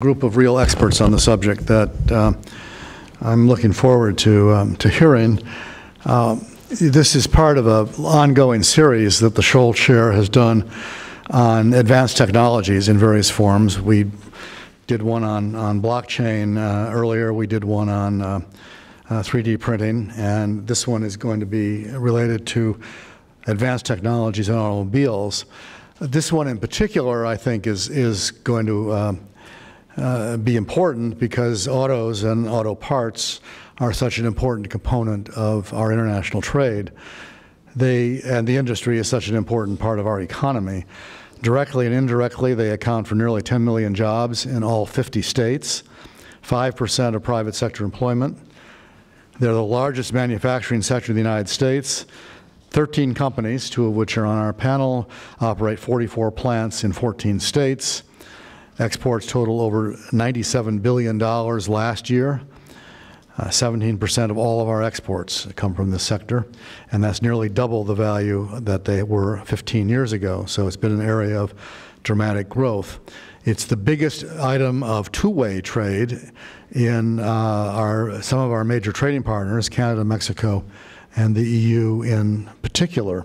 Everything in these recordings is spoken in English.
group of real experts on the subject that uh, I'm looking forward to, um, to hearing. Uh, this is part of an ongoing series that the Scholl Chair has done on advanced technologies in various forms. We did one on, on blockchain uh, earlier, we did one on 3D uh, printing, and this one is going to be related to advanced technologies in automobiles. This one in particular, I think, is, is going to uh, be important because autos and auto parts are such an important component of our international trade. They, and the industry is such an important part of our economy. Directly and indirectly, they account for nearly 10 million jobs in all 50 states, 5% of private sector employment. They're the largest manufacturing sector in the United States. 13 companies, two of which are on our panel, operate 44 plants in 14 states. Exports total over $97 billion last year. 17% uh, of all of our exports come from this sector, and that's nearly double the value that they were 15 years ago. So it's been an area of dramatic growth. It's the biggest item of two-way trade in uh, our, some of our major trading partners, Canada, Mexico, and the EU in particular.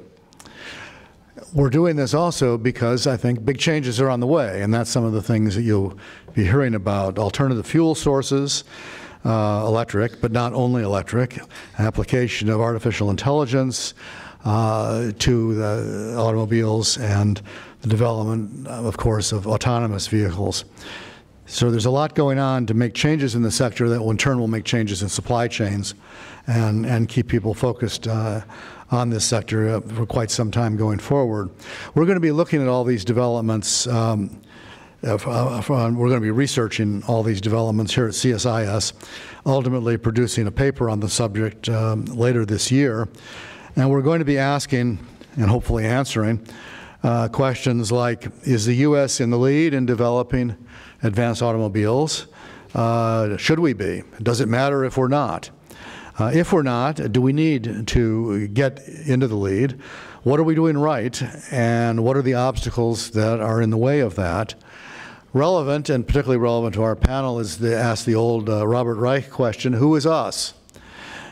We're doing this also because I think big changes are on the way, and that's some of the things that you'll be hearing about. Alternative fuel sources, uh, electric, but not only electric, application of artificial intelligence uh, to the automobiles and the development, of course, of autonomous vehicles. So there's a lot going on to make changes in the sector that will in turn will make changes in supply chains and, and keep people focused uh, on this sector uh, for quite some time going forward. We're going to be looking at all these developments. Um, uh, we're going to be researching all these developments here at CSIS, ultimately producing a paper on the subject um, later this year. And we're going to be asking and hopefully answering uh, questions like, is the U.S. in the lead in developing advanced automobiles? Uh, should we be? Does it matter if we're not? Uh, if we're not, do we need to get into the lead? What are we doing right? And what are the obstacles that are in the way of that? Relevant, and particularly relevant to our panel, is to ask the old uh, Robert Reich question, who is us?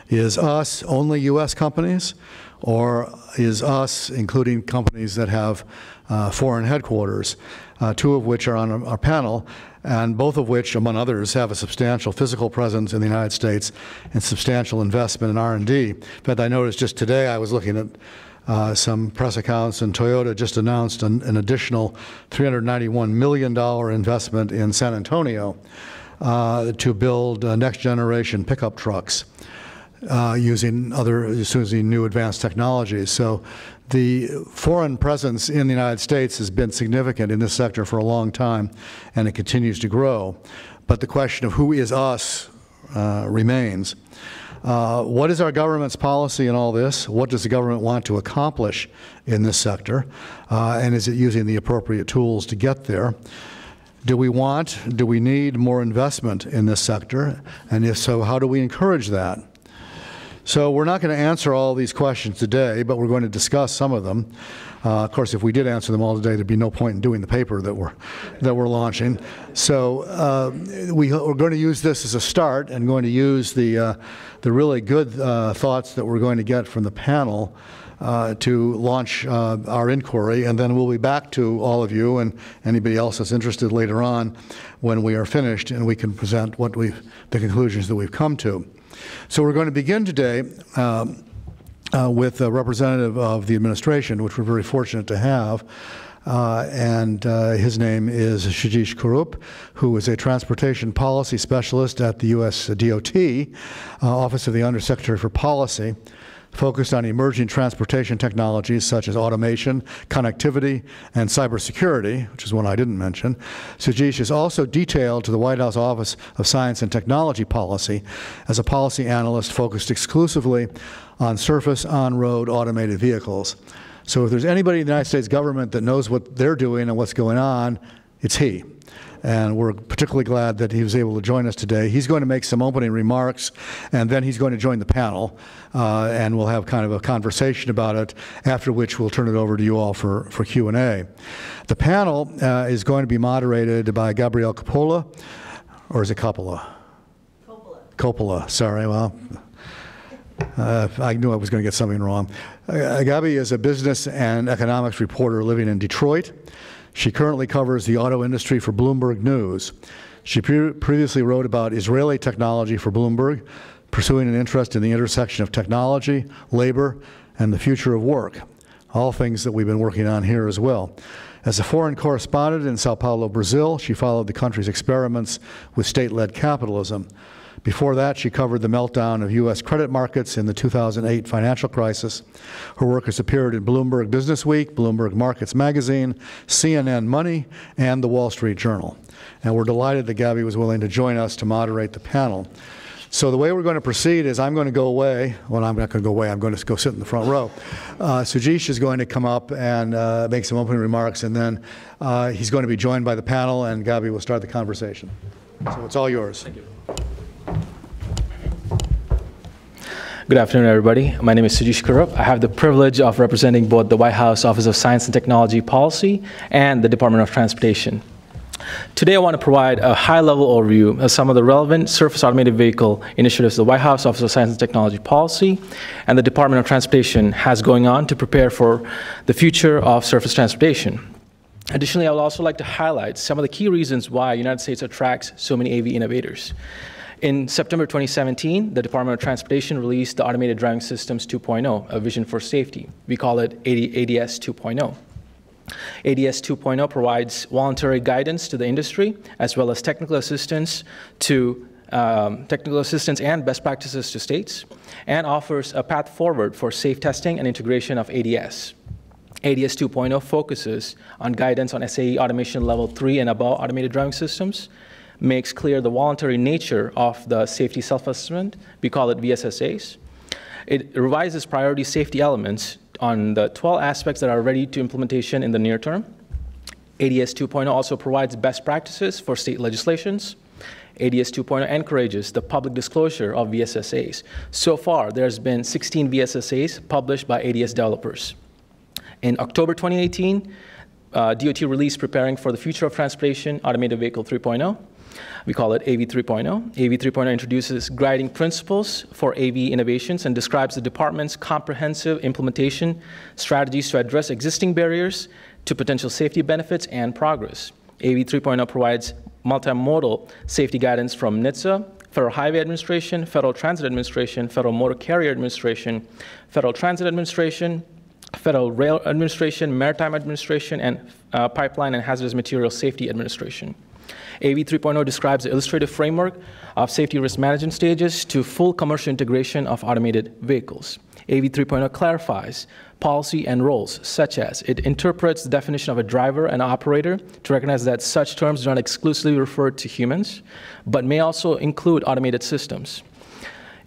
Is us only U.S. companies? Or is us, including companies that have uh, foreign headquarters, uh, two of which are on our panel, and both of which, among others, have a substantial physical presence in the United States and substantial investment in R&D. In fact, I noticed just today I was looking at uh, some press accounts, and Toyota just announced an, an additional $391 million investment in San Antonio uh, to build uh, next-generation pickup trucks. Uh, using other as soon using new advanced technologies. So the foreign presence in the United States has been significant in this sector for a long time, and it continues to grow. But the question of who is us uh, remains. Uh, what is our government's policy in all this? What does the government want to accomplish in this sector? Uh, and is it using the appropriate tools to get there? Do we want, do we need more investment in this sector? And if so, how do we encourage that? So we're not going to answer all these questions today, but we're going to discuss some of them. Uh, of course, if we did answer them all today, there'd be no point in doing the paper that we're that we're launching. So uh, we, are going to use this as a start, and going to use the uh, the really good uh, thoughts that we're going to get from the panel. Uh, to launch uh, our inquiry, and then we'll be back to all of you and anybody else that's interested later on when we are finished, and we can present what we the conclusions that we've come to. So we're going to begin today um, uh, with a representative of the administration, which we're very fortunate to have. Uh, and uh, his name is Shajish Kurup, who is a transportation policy specialist at the U.S. DOT, uh, Office of the Undersecretary for Policy focused on emerging transportation technologies such as automation, connectivity, and cybersecurity, which is one I didn't mention. Sajish is also detailed to the White House Office of Science and Technology Policy as a policy analyst focused exclusively on surface on-road automated vehicles. So if there's anybody in the United States government that knows what they're doing and what's going on, it's he. And we're particularly glad that he was able to join us today. He's going to make some opening remarks, and then he's going to join the panel, uh, and we'll have kind of a conversation about it, after which we'll turn it over to you all for, for Q&A. The panel uh, is going to be moderated by Gabrielle Coppola, or is it Coppola? Coppola. Coppola, sorry, well, uh, I knew I was going to get something wrong. Uh, Gabi is a business and economics reporter living in Detroit. She currently covers the auto industry for Bloomberg News. She pre previously wrote about Israeli technology for Bloomberg, pursuing an interest in the intersection of technology, labor, and the future of work, all things that we've been working on here as well. As a foreign correspondent in Sao Paulo, Brazil, she followed the country's experiments with state-led capitalism. Before that, she covered the meltdown of U.S. credit markets in the 2008 financial crisis. Her work has appeared in Bloomberg Businessweek, Bloomberg Markets Magazine, CNN Money, and the Wall Street Journal. And we're delighted that Gabi was willing to join us to moderate the panel. So the way we're going to proceed is I'm going to go away. Well, I'm not going to go away. I'm going to go sit in the front row. Uh, is going to come up and uh, make some opening remarks, and then uh, he's going to be joined by the panel, and Gabi will start the conversation. So it's all yours. Thank you. Good afternoon, everybody. My name is Sujesh Kurup. I have the privilege of representing both the White House Office of Science and Technology Policy and the Department of Transportation. Today, I want to provide a high-level overview of some of the relevant surface automated vehicle initiatives the White House Office of Science and Technology Policy and the Department of Transportation has going on to prepare for the future of surface transportation. Additionally, I would also like to highlight some of the key reasons why the United States attracts so many AV innovators. In September 2017, the Department of Transportation released the Automated Driving Systems 2.0, a vision for safety. We call it ADS 2.0. ADS 2.0 provides voluntary guidance to the industry as well as technical assistance to um, technical assistance and best practices to states, and offers a path forward for safe testing and integration of ADS. ADS 2.0 focuses on guidance on SAE automation level 3 and above automated driving systems, makes clear the voluntary nature of the safety self-assessment. We call it VSSAs. It revises priority safety elements on the 12 aspects that are ready to implementation in the near term. ADS 2.0 also provides best practices for state legislations. ADS 2.0 encourages the public disclosure of VSSAs. So far, there's been 16 VSSAs published by ADS developers. In October 2018, uh, DOT released Preparing for the Future of Transportation Automated Vehicle 3.0. We call it AV 3.0. AV 3.0 introduces guiding principles for AV innovations and describes the department's comprehensive implementation strategies to address existing barriers to potential safety benefits and progress. AV 3.0 provides multimodal safety guidance from NHTSA, Federal Highway Administration, Federal Transit Administration, Federal Motor Carrier Administration, Federal Transit Administration, Federal Rail Administration, Maritime Administration, and uh, Pipeline and Hazardous Materials Safety Administration. AV 3.0 describes the illustrative framework of safety risk management stages to full commercial integration of automated vehicles. AV 3.0 clarifies policy and roles, such as it interprets the definition of a driver and operator to recognize that such terms do not exclusively refer to humans, but may also include automated systems.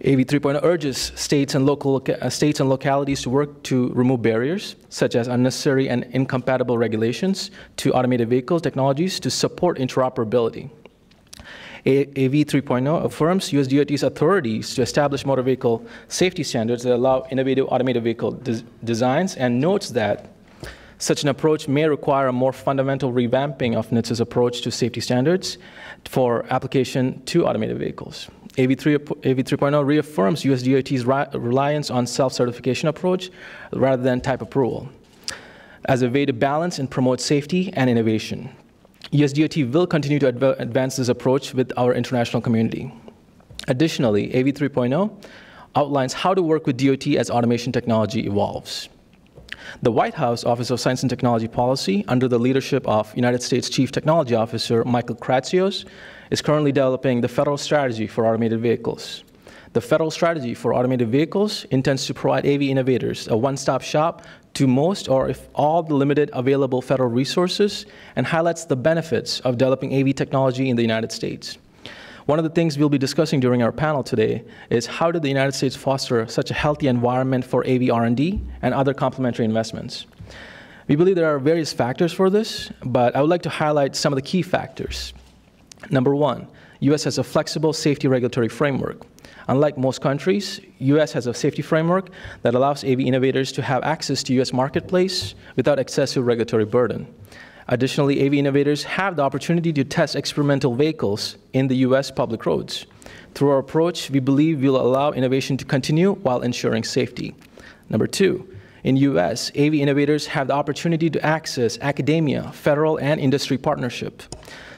AV 3.0 urges states and, local, uh, states and localities to work to remove barriers, such as unnecessary and incompatible regulations, to automated vehicle technologies to support interoperability. AV 3.0 affirms US DOT's authorities to establish motor vehicle safety standards that allow innovative automated vehicle des designs and notes that such an approach may require a more fundamental revamping of NHTSA's approach to safety standards for application to automated vehicles. AV3, AV3.0 reaffirms USDOT's reliance on self-certification approach rather than type approval as a way to balance and promote safety and innovation. USDOT will continue to adv advance this approach with our international community. Additionally, AV 3.0 outlines how to work with DOT as automation technology evolves. The White House Office of Science and Technology Policy, under the leadership of United States Chief Technology Officer Michael Kratsios, is currently developing the federal strategy for automated vehicles. The federal strategy for automated vehicles intends to provide AV innovators a one-stop shop to most or if all the limited available federal resources and highlights the benefits of developing AV technology in the United States. One of the things we'll be discussing during our panel today is how did the United States foster such a healthy environment for AV R&D and other complementary investments. We believe there are various factors for this, but I would like to highlight some of the key factors. Number one, U.S. has a flexible safety regulatory framework. Unlike most countries, U.S. has a safety framework that allows AV innovators to have access to U.S. marketplace without excessive regulatory burden. Additionally, AV innovators have the opportunity to test experimental vehicles in the U.S. public roads. Through our approach, we believe we'll allow innovation to continue while ensuring safety. Number two, in US, AV innovators have the opportunity to access academia, federal, and industry partnership.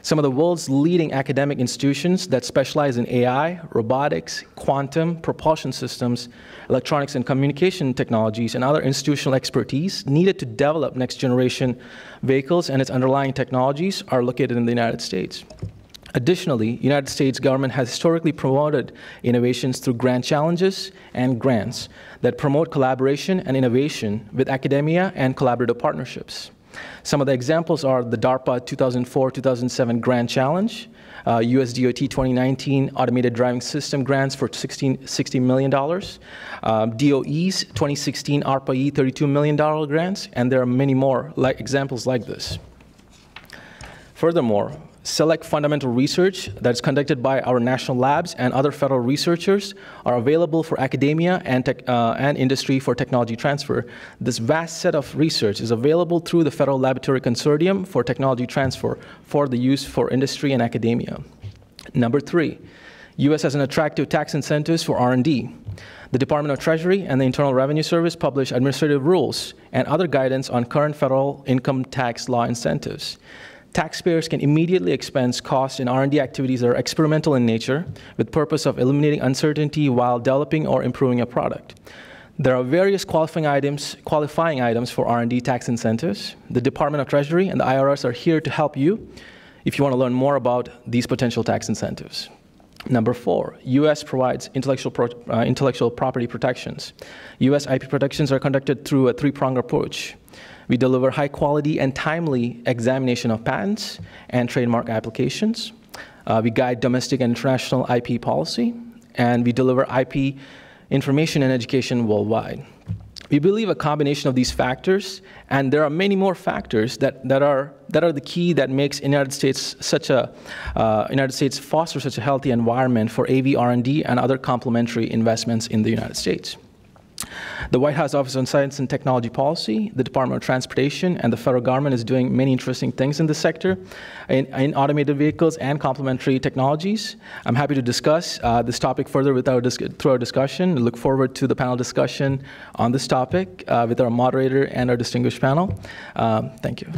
Some of the world's leading academic institutions that specialize in AI, robotics, quantum, propulsion systems, electronics and communication technologies, and other institutional expertise needed to develop next generation vehicles and its underlying technologies are located in the United States. Additionally, the United States government has historically promoted innovations through grant challenges and grants that promote collaboration and innovation with academia and collaborative partnerships. Some of the examples are the DARPA 2004-2007 Grand Challenge, uh, US DOT 2019 Automated Driving System grants for $16, $60 million, um, DOE's 2016 ARPA-E $32 million grants, and there are many more like examples like this. Furthermore, select fundamental research that is conducted by our national labs and other federal researchers are available for academia and, tech, uh, and industry for technology transfer. This vast set of research is available through the Federal Laboratory Consortium for Technology Transfer for the use for industry and academia. Number three, U.S. has an attractive tax incentives for R&D. The Department of Treasury and the Internal Revenue Service publish administrative rules and other guidance on current federal income tax law incentives. Taxpayers can immediately expense costs in R&D activities that are experimental in nature with purpose of eliminating uncertainty while developing or improving a product. There are various qualifying items, qualifying items for R&D tax incentives. The Department of Treasury and the IRS are here to help you if you want to learn more about these potential tax incentives. Number four, U.S. provides intellectual, pro, uh, intellectual property protections. U.S. IP protections are conducted through a three-pronged approach. We deliver high quality and timely examination of patents and trademark applications. Uh, we guide domestic and international IP policy, and we deliver IP information and education worldwide. We believe a combination of these factors, and there are many more factors that, that, are, that are the key that makes United States such a, uh, United States foster such a healthy environment for AV R&D and other complementary investments in the United States. The White House Office on Science and Technology Policy, the Department of Transportation, and the federal government is doing many interesting things in this sector in, in automated vehicles and complementary technologies. I'm happy to discuss uh, this topic further with our through our discussion. I look forward to the panel discussion on this topic uh, with our moderator and our distinguished panel. Um, thank you.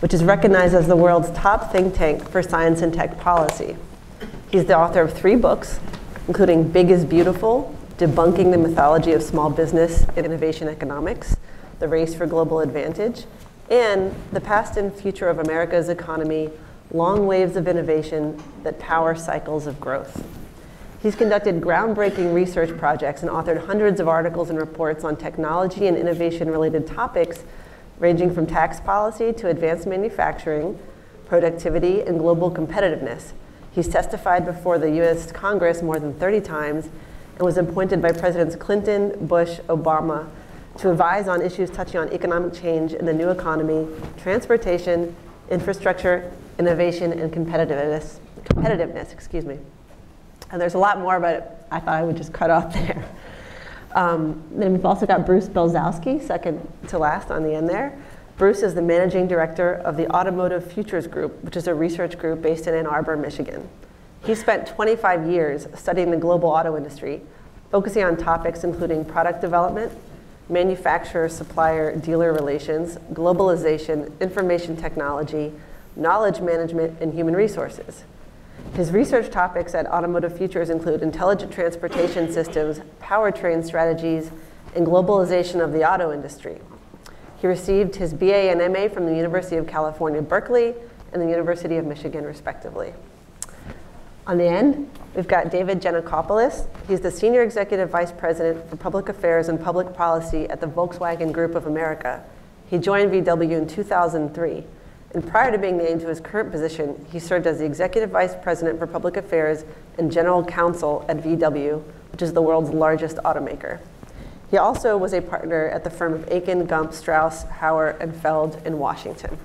Which is recognized as the world's top think tank for science and tech policy. He's the author of three books, including Big is Beautiful, Debunking the Mythology of Small Business and Innovation Economics, The Race for Global Advantage, and The Past and Future of America's Economy, Long Waves of Innovation That Power Cycles of Growth. He's conducted groundbreaking research projects and authored hundreds of articles and reports on technology and innovation related topics ranging from tax policy to advanced manufacturing, productivity, and global competitiveness. He's testified before the US Congress more than 30 times and was appointed by Presidents Clinton, Bush, Obama to advise on issues touching on economic change in the new economy, transportation, infrastructure, innovation, and competitiveness. Competitiveness, excuse me. And there's a lot more, but I thought I would just cut off there. Um, then we've also got Bruce Belzowski, second to last on the end there. Bruce is the managing director of the Automotive Futures Group, which is a research group based in Ann Arbor, Michigan. He spent 25 years studying the global auto industry, focusing on topics including product development, manufacturer, supplier, dealer relations, globalization, information technology, knowledge management, and human resources. His research topics at Automotive Futures include intelligent transportation systems, powertrain strategies, and globalization of the auto industry. He received his BA and MA from the University of California, Berkeley, and the University of Michigan, respectively. On the end, we've got David Geanacopoulos. He's the Senior Executive Vice President for Public Affairs and Public Policy at the Volkswagen Group of America. He joined VW in 2003. And prior to being named to his current position, he served as the Executive Vice President for Public Affairs and General Counsel at VW, which is the world's largest automaker. He also was a partner at the firm of Akin, Gump, Strauss, Hauer, and Feld in Washington.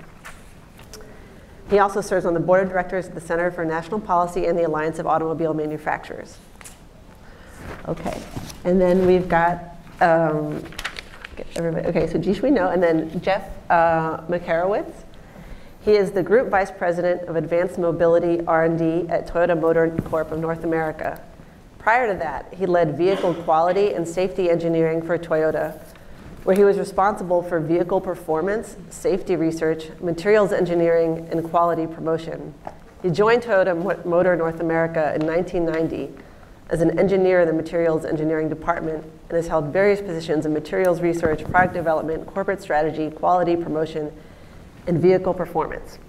He also serves on the board of directors at the Center for National Policy and the Alliance of Automobile Manufacturers. Okay, and then we've got, um, okay, so Jish we know, and then Jeff uh, Makarewicz. He is the Group Vice President of Advanced Mobility R&D at Toyota Motor Corp of North America. Prior to that, he led vehicle quality and safety engineering for Toyota, where he was responsible for vehicle performance, safety research, materials engineering, and quality promotion. He joined Toyota Motor North America in 1990 as an engineer in the materials engineering department and has held various positions in materials research, product development, corporate strategy, quality promotion, and vehicle performance.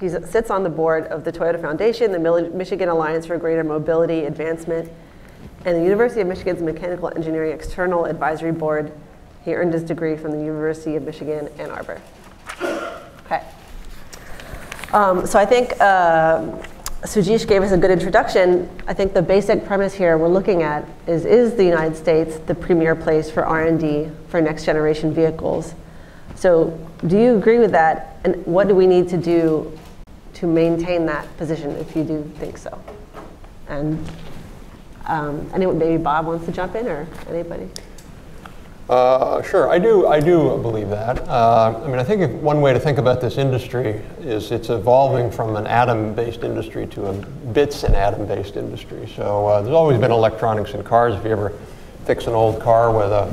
He sits on the board of the Toyota Foundation, the Michigan Alliance for Greater Mobility Advancement, and the University of Michigan's Mechanical Engineering External Advisory Board. He earned his degree from the University of Michigan, Ann Arbor. Okay. Um, so I think uh, Sujish gave us a good introduction. I think the basic premise here we're looking at is, is the United States the premier place for R&D for next generation vehicles? So do you agree with that? And what do we need to do to maintain that position if you do think so? And um, anyone, maybe Bob wants to jump in or anybody? Uh, sure, I do. I do believe that. Uh, I mean, I think one way to think about this industry is it's evolving from an atom-based industry to a bits and atom-based industry. So uh, there's always been electronics in cars. If you ever fix an old car with a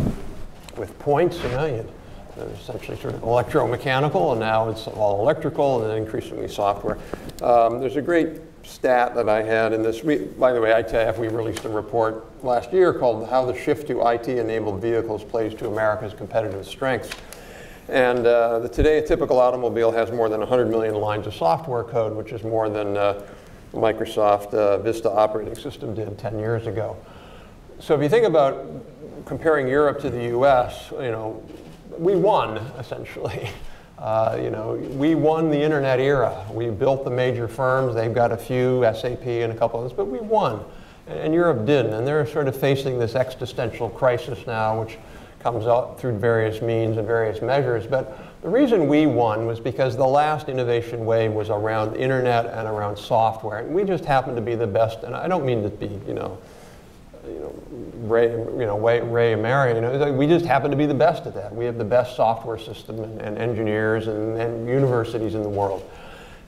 with points, you know, you essentially sort of electromechanical, and now it's all electrical and increasingly software. Um, there's a great stat that I had in this. We, by the way, ITIF, we released a report last year called How the Shift to IT-Enabled Vehicles Plays to America's Competitive Strengths. And uh, the, today, a typical automobile has more than 100 million lines of software code, which is more than uh, Microsoft uh, Vista operating system did 10 years ago. So if you think about comparing Europe to the US, you know, we won, essentially. Uh, you know, we won the internet era. We built the major firms. They've got a few, SAP and a couple of others, but we won. And Europe didn't. And they're sort of facing this existential crisis now, which comes out through various means and various measures. But the reason we won was because the last innovation wave was around internet and around software. And we just happened to be the best. And I don't mean to be, you know, you know, Ray, you know, Ray, Ray and Mary, you know, we just happen to be the best at that. We have the best software system and, and engineers and, and, universities in the world.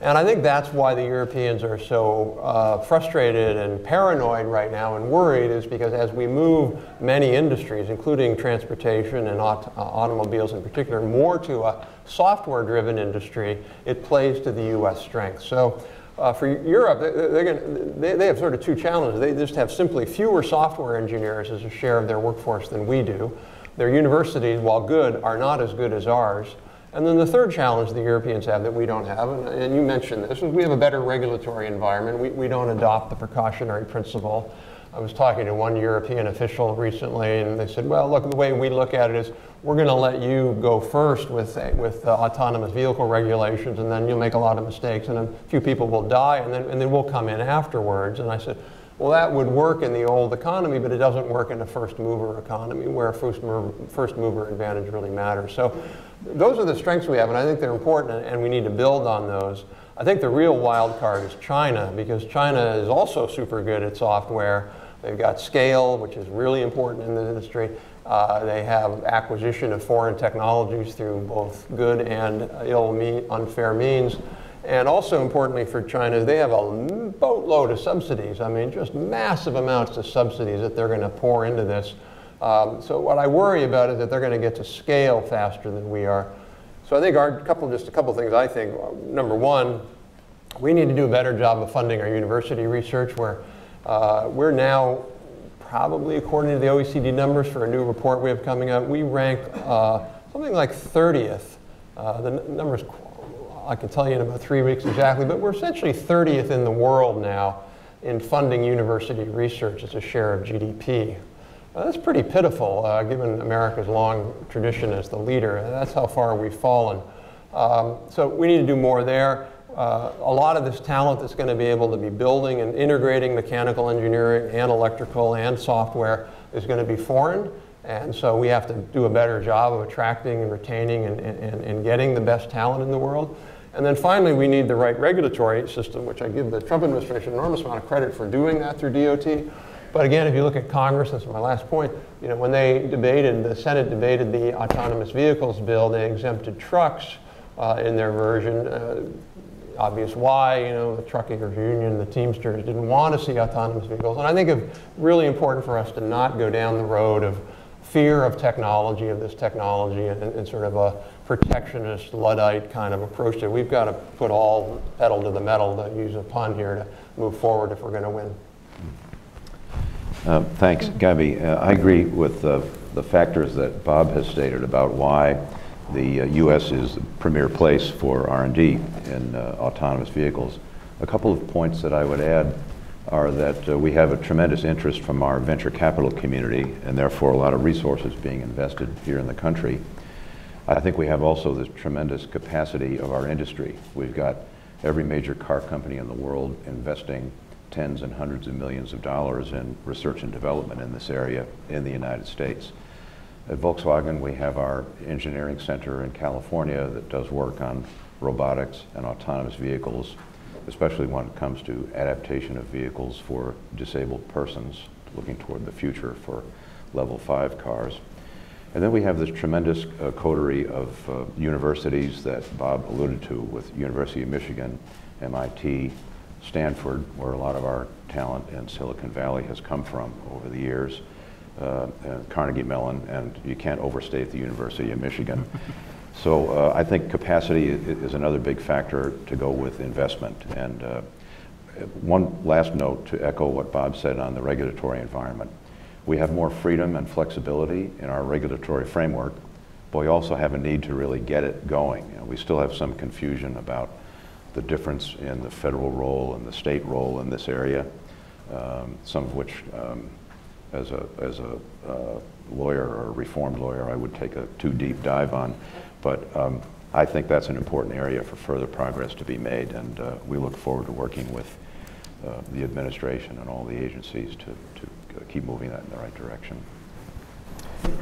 And I think that's why the Europeans are so uh, frustrated and paranoid right now and worried is because as we move many industries, including transportation and uh, automobiles in particular, more to a software-driven industry, it plays to the U.S. strength. So uh, for Europe, they, gonna, they, they, have sort of two challenges. They just have simply fewer software engineers as a share of their workforce than we do. Their universities, while good, are not as good as ours. And then the third challenge the Europeans have that we don't have, and, and you mentioned this, is we have a better regulatory environment. We, we don't adopt the precautionary principle. I was talking to one European official recently, and they said, well, look, the way we look at it is we're going to let you go first with, with uh, autonomous vehicle regulations, and then you'll make a lot of mistakes, and a few people will die, and then, and then we'll come in afterwards. And I said, well, that would work in the old economy, but it doesn't work in a first mover economy where first mover, first mover advantage really matters. So those are the strengths we have, and I think they're important, and we need to build on those. I think the real wild card is China, because China is also super good at software. They've got scale, which is really important in the industry. Uh, they have acquisition of foreign technologies through both good and ill, mean, unfair means. And also importantly for China, they have a boatload of subsidies. I mean, just massive amounts of subsidies that they're going to pour into this Um, so what I worry about is that they're going to get to scale faster than we are. So I think our couple, just a couple things I think. Number one, we need to do a better job of funding our university research where uh, we're now probably according to the OECD numbers for a new report we have coming out, we rank uh, something like 30th. Uh, the numbers I can tell you in about three weeks exactly, but we're essentially 30th in the world now in funding university research as a share of GDP. Uh, that's pretty pitiful uh, given America's long tradition as the leader. And that's how far we've fallen. Um, so we need to do more there. Uh, a lot of this talent that's going to be able to be building and integrating mechanical engineering and electrical and software is going to be foreign. And so we have to do a better job of attracting and retaining and, and, and getting the best talent in the world. And then finally, we need the right regulatory system, which I give the Trump administration an enormous amount of credit for doing that through DOT. But again, if you look at Congress, that's my last point, you know, when they debated, the Senate debated the autonomous vehicles bill, they exempted trucks uh, in their version. Uh, obvious why, you know, the truckers union, the Teamsters didn't want to see autonomous vehicles. And I think it's really important for us to not go down the road of fear of technology, of this technology, and, and sort of a protectionist, Luddite kind of approach to it. We've got to put all pedal to the metal, to use a pun here, to move forward if we're going to win. Uh, thanks, Gabby. Uh, I agree with uh, the factors that Bob has stated about why the U.S. Uh, is the premier place for R&D in uh, autonomous vehicles. A couple of points that I would add are that uh, we have a tremendous interest from our venture capital community and therefore a lot of resources being invested here in the country. I think we have also the tremendous capacity of our industry. We've got every major car company in the world investing tens and hundreds of millions of dollars in research and development in this area in the United States. At Volkswagen, we have our engineering center in California that does work on robotics and autonomous vehicles, especially when it comes to adaptation of vehicles for disabled persons, looking toward the future for level five cars. And then we have this tremendous uh, coterie of uh, universities that Bob alluded to with University of Michigan, MIT, Stanford, where a lot of our talent in Silicon Valley has come from over the years, uh, Carnegie Mellon, and you can't overstate the University of Michigan. so uh, I think capacity is another big factor to go with investment. And uh, one last note to echo what Bob said on the regulatory environment. We have more freedom and flexibility in our regulatory framework, but we also have a need to really get it going. You know, we still have some confusion about the difference in the federal role and the state role in this area, um, some of which um, as a, as a uh, lawyer or a reformed lawyer, I would take a too deep dive on. But um, I think that's an important area for further progress to be made, and uh, we look forward to working with uh, the administration and all the agencies to, to keep moving that in the right direction.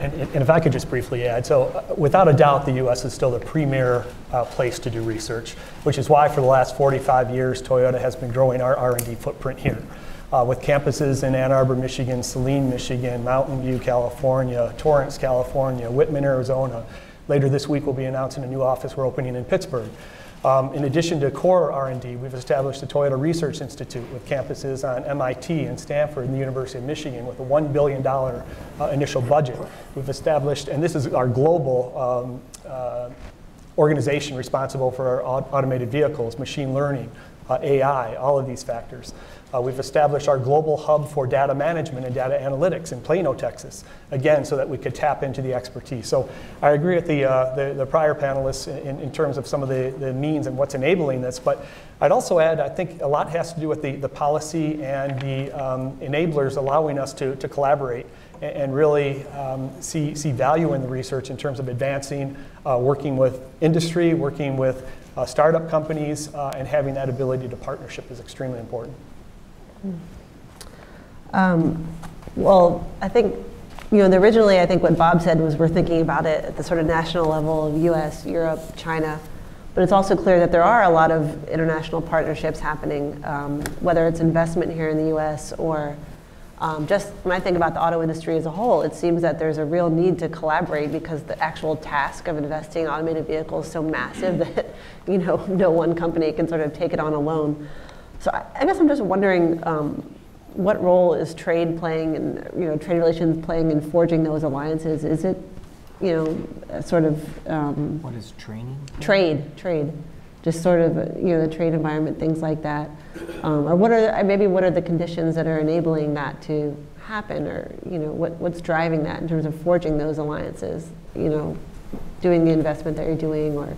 And, and, if I could just briefly add, so uh, without a doubt, the U.S. is still the premier uh, place to do research, which is why for the last 45 years, Toyota has been growing our R&D footprint here uh, with campuses in Ann Arbor, Michigan, Saline, Michigan, Mountain View, California, Torrance, California, Wittmann, Arizona. Later this week, we'll be announcing a new office we're opening in Pittsburgh. Um, in addition to core R&D, we've established the Toyota Research Institute with campuses on MIT and Stanford and the University of Michigan with a $1 billion uh, initial budget. We've established, and this is our global um, uh, organization responsible for our automated vehicles, machine learning, uh, AI, all of these factors. Uh, we've established our global hub for data management and data analytics in Plano, Texas, again, so that we could tap into the expertise. So I agree with the, uh, the, the, prior panelists in, in terms of some of the, the means and what's enabling this, but I'd also add, I think a lot has to do with the, the policy and the um, enablers allowing us to, to collaborate and, and really um, see, see value in the research in terms of advancing, uh, working with industry, working with uh, startup companies, uh, and having that ability to partnership is extremely important. Um, well, I think, you know, originally I think what Bob said was we're thinking about it at the sort of national level of US, Europe, China. But it's also clear that there are a lot of international partnerships happening, um, whether it's investment here in the US or um, just when I think about the auto industry as a whole, it seems that there's a real need to collaborate because the actual task of investing in automated vehicles is so massive that you know no one company can sort of take it on alone. So I, I guess I'm just wondering, um, what role is trade playing and, you know, trade relations playing in forging those alliances? Is it, you know, sort of um, What is training? trade, trade, just sort of, you know, the trade environment, things like that? Um, Or what are, maybe what are the conditions that are enabling that to happen? Or, you know, what, what's driving that in terms of forging those alliances? You know, doing the investment that you're doing or,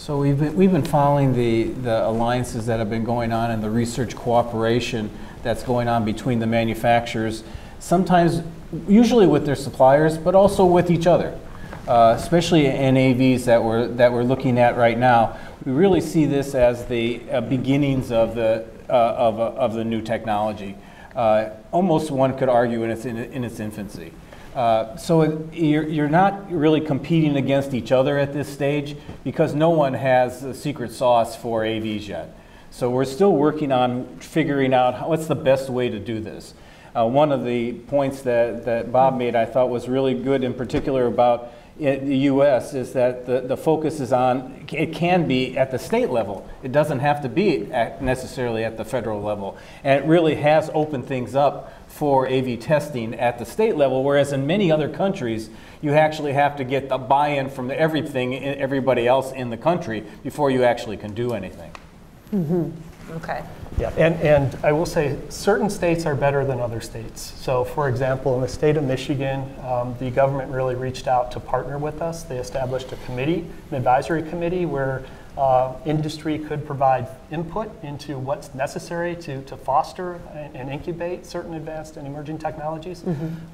So we've been, we've been following the, the alliances that have been going on and the research cooperation that's going on between the manufacturers, sometimes, usually with their suppliers, but also with each other. Uh, especially in AVs that we're, that we're looking at right now. We really see this as the uh, beginnings of the, uh, of, of the new technology. Uh, almost one could argue in its, in, in its infancy. Uh, so it, you're, you're not really competing against each other at this stage because no one has the secret sauce for AVs yet. So we're still working on figuring out how, what's the best way to do this. Uh, one of the points that, that Bob made I thought was really good in particular about it, the U.S. is that the, the focus is on, it can be at the state level. It doesn't have to be at necessarily at the federal level. And it really has opened things up for AV testing at the state level, whereas in many other countries, you actually have to get the buy-in from everything, everybody else in the country before you actually can do anything. Mm-hmm. okay. Yeah, and, and I will say certain states are better than other states. So, for example, in the state of Michigan, um, the government really reached out to partner with us. They established a committee, an advisory committee, where uh, industry could provide input into what's necessary to, to foster and, and incubate certain advanced and emerging technologies.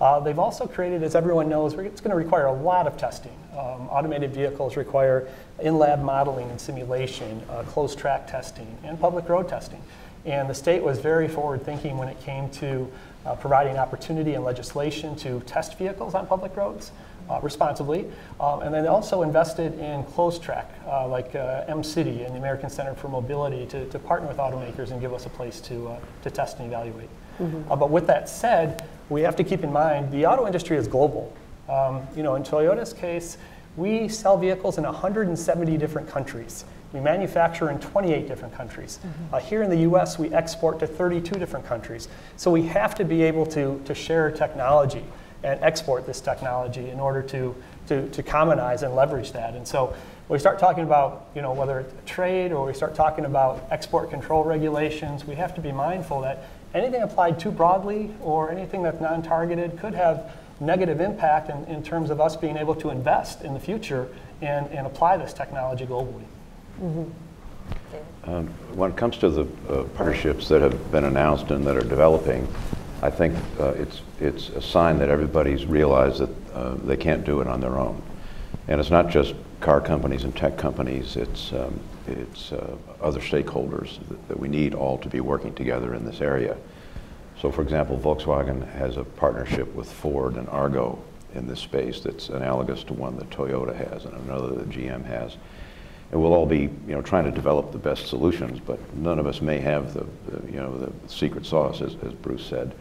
Uh, they've also created, as everyone knows, it's going to require a lot of testing. Um, automated vehicles require in lab modeling and simulation, uh, closed track testing, and public road testing. And the state was very forward thinking when it came to uh, providing opportunity and legislation to test vehicles on public roads uh, responsibly. Um, and then also invested in closed track, uh, like uh, M-City and the American Center for Mobility, to, to partner with automakers and give us a place to, uh, to test and evaluate. Uh, but with that said, we have to keep in mind the auto industry is global. Um, you know, in Toyota's case, we sell vehicles in 170 different countries. We manufacture in 28 different countries. Uh, here in the US, we export to 32 different countries. So we have to be able to, to share technology and export this technology in order to, to, to commonize and leverage that. And so we start talking about, you know, whether it's trade or we start talking about export control regulations, we have to be mindful that anything applied too broadly or anything that's non-targeted could have negative impact in, in terms of us being able to invest in the future and, and apply this technology globally. Um, When it comes to the uh, partnerships that have been announced and that are developing, I think uh, it's, it's a sign that everybody's realized that uh, they can't do it on their own. And it's not just car companies and tech companies, it's, um, it's uh, other stakeholders that, that we need all to be working together in this area. So for example, Volkswagen has a partnership with Ford and Argo in this space that's analogous to one that Toyota has and another that GM has. And we'll all be, you know, trying to develop the best solutions, but none of us may have the, the you know, the secret sauce, as, as Bruce said,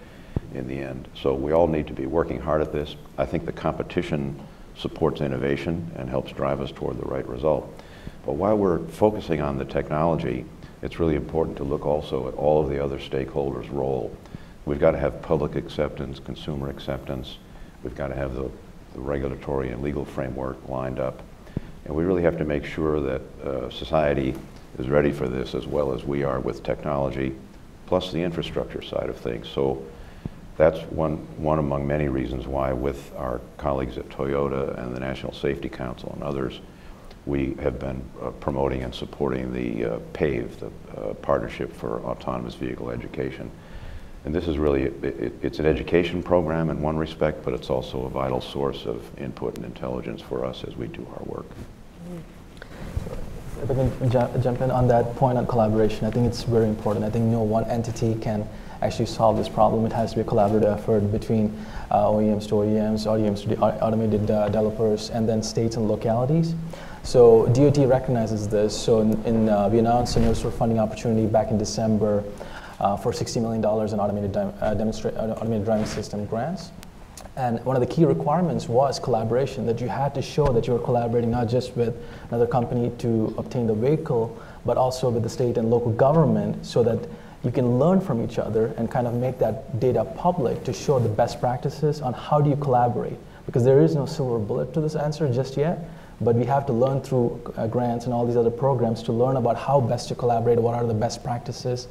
in the end. So we all need to be working hard at this. I think the competition supports innovation and helps drive us toward the right result. But while we're focusing on the technology, it's really important to look also at all of the other stakeholders' role. We've got to have public acceptance, consumer acceptance. We've got to have the, the regulatory and legal framework lined up. And we really have to make sure that uh, society is ready for this as well as we are with technology, plus the infrastructure side of things. So that's one, one among many reasons why with our colleagues at Toyota and the National Safety Council and others, we have been uh, promoting and supporting the uh, PAVE, the uh, Partnership for Autonomous Vehicle Education. And this is really, it, it, it's an education program in one respect, but it's also a vital source of input and intelligence for us as we do our work. If I can ju- jump in on that point on collaboration, I think it's very important. I think no one entity can actually solve this problem. It has to be a collaborative effort between uh, OEMs to OEMs, OEMs to automated uh, developers, and then states and localities. So DOT recognizes this. So in, in, uh, we announced a new sort of funding opportunity back in December uh, for $60 million in automated, dem- uh, uh, automated driving system grants. And one of the key requirements was collaboration, that you had to show that you were collaborating not just with another company to obtain the vehicle, but also with the state and local government so that you can learn from each other and kind of make that data public to show the best practices on how do you collaborate. Because there is no silver bullet to this answer just yet, but we have to learn through uh, grants and all these other programs to learn about how best to collaborate, what are the best practices.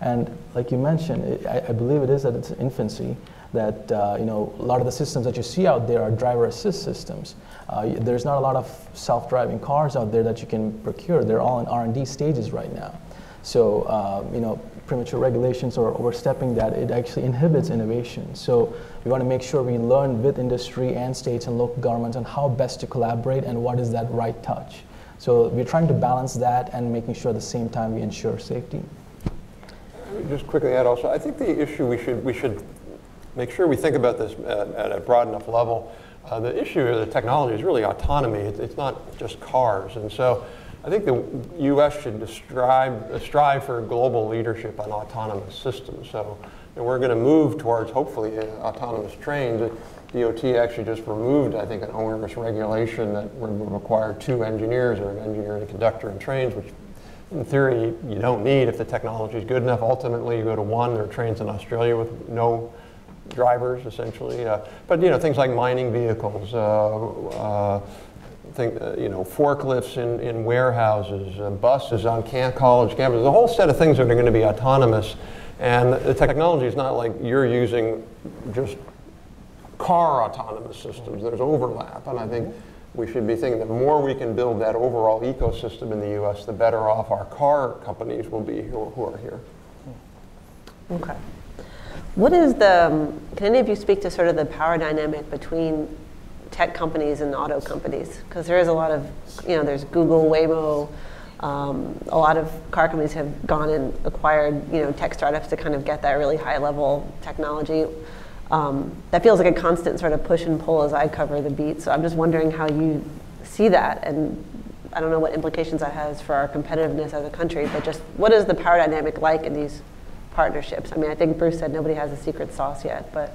And like you mentioned, it, I, I, believe it is at its infancy that uh, you know a lot of the systems that you see out there are driver assist systems. Uh, there's not a lot of self-driving cars out there that you can procure. They're all in R&D stages right now. So uh, you know premature regulations or overstepping that, it actually inhibits innovation. So we want to make sure we learn with industry and states and local governments on how best to collaborate and what is that right touch. So we're trying to balance that and making sure at the same time we ensure safety. Just quickly add also, I think the issue we should, we should make sure we think about this at, at a broad enough level. Uh, the issue of the technology is really autonomy. It's, it's not just cars. And so I think the U.S. should strive, strive for global leadership on autonomous systems. So and we're going to move towards, hopefully, uh, autonomous trains. DOT actually just removed, I think, an onerous regulation that would require two engineers or an engineer and a conductor in trains, which in theory you don't need if the technology is good enough. Ultimately, you go to one. There are trains in Australia with no drivers, essentially. Uh, but you know, things like mining vehicles, uh, uh think, uh, you know, forklifts in, in warehouses, uh, buses on camp, college campuses, a whole set of things that are going to be autonomous. And the technology is not like you're using just car autonomous systems. There's overlap. And I think we should be thinking that the more we can build that overall ecosystem in the U.S., the better off our car companies will be who, who are here. Okay. What is the, um, can any of you speak to sort of the power dynamic between tech companies and auto companies because there is a lot of, you know, there's Google, Waymo. Um, a lot of car companies have gone and acquired, you know, tech startups to kind of get that really high level technology. Um, that feels like a constant sort of push and pull as I cover the beat. So I'm just wondering how you see that, and I don't know what implications that has for our competitiveness as a country. But just what is the power dynamic like in these partnerships? I mean, I think Bruce said nobody has a secret sauce yet, but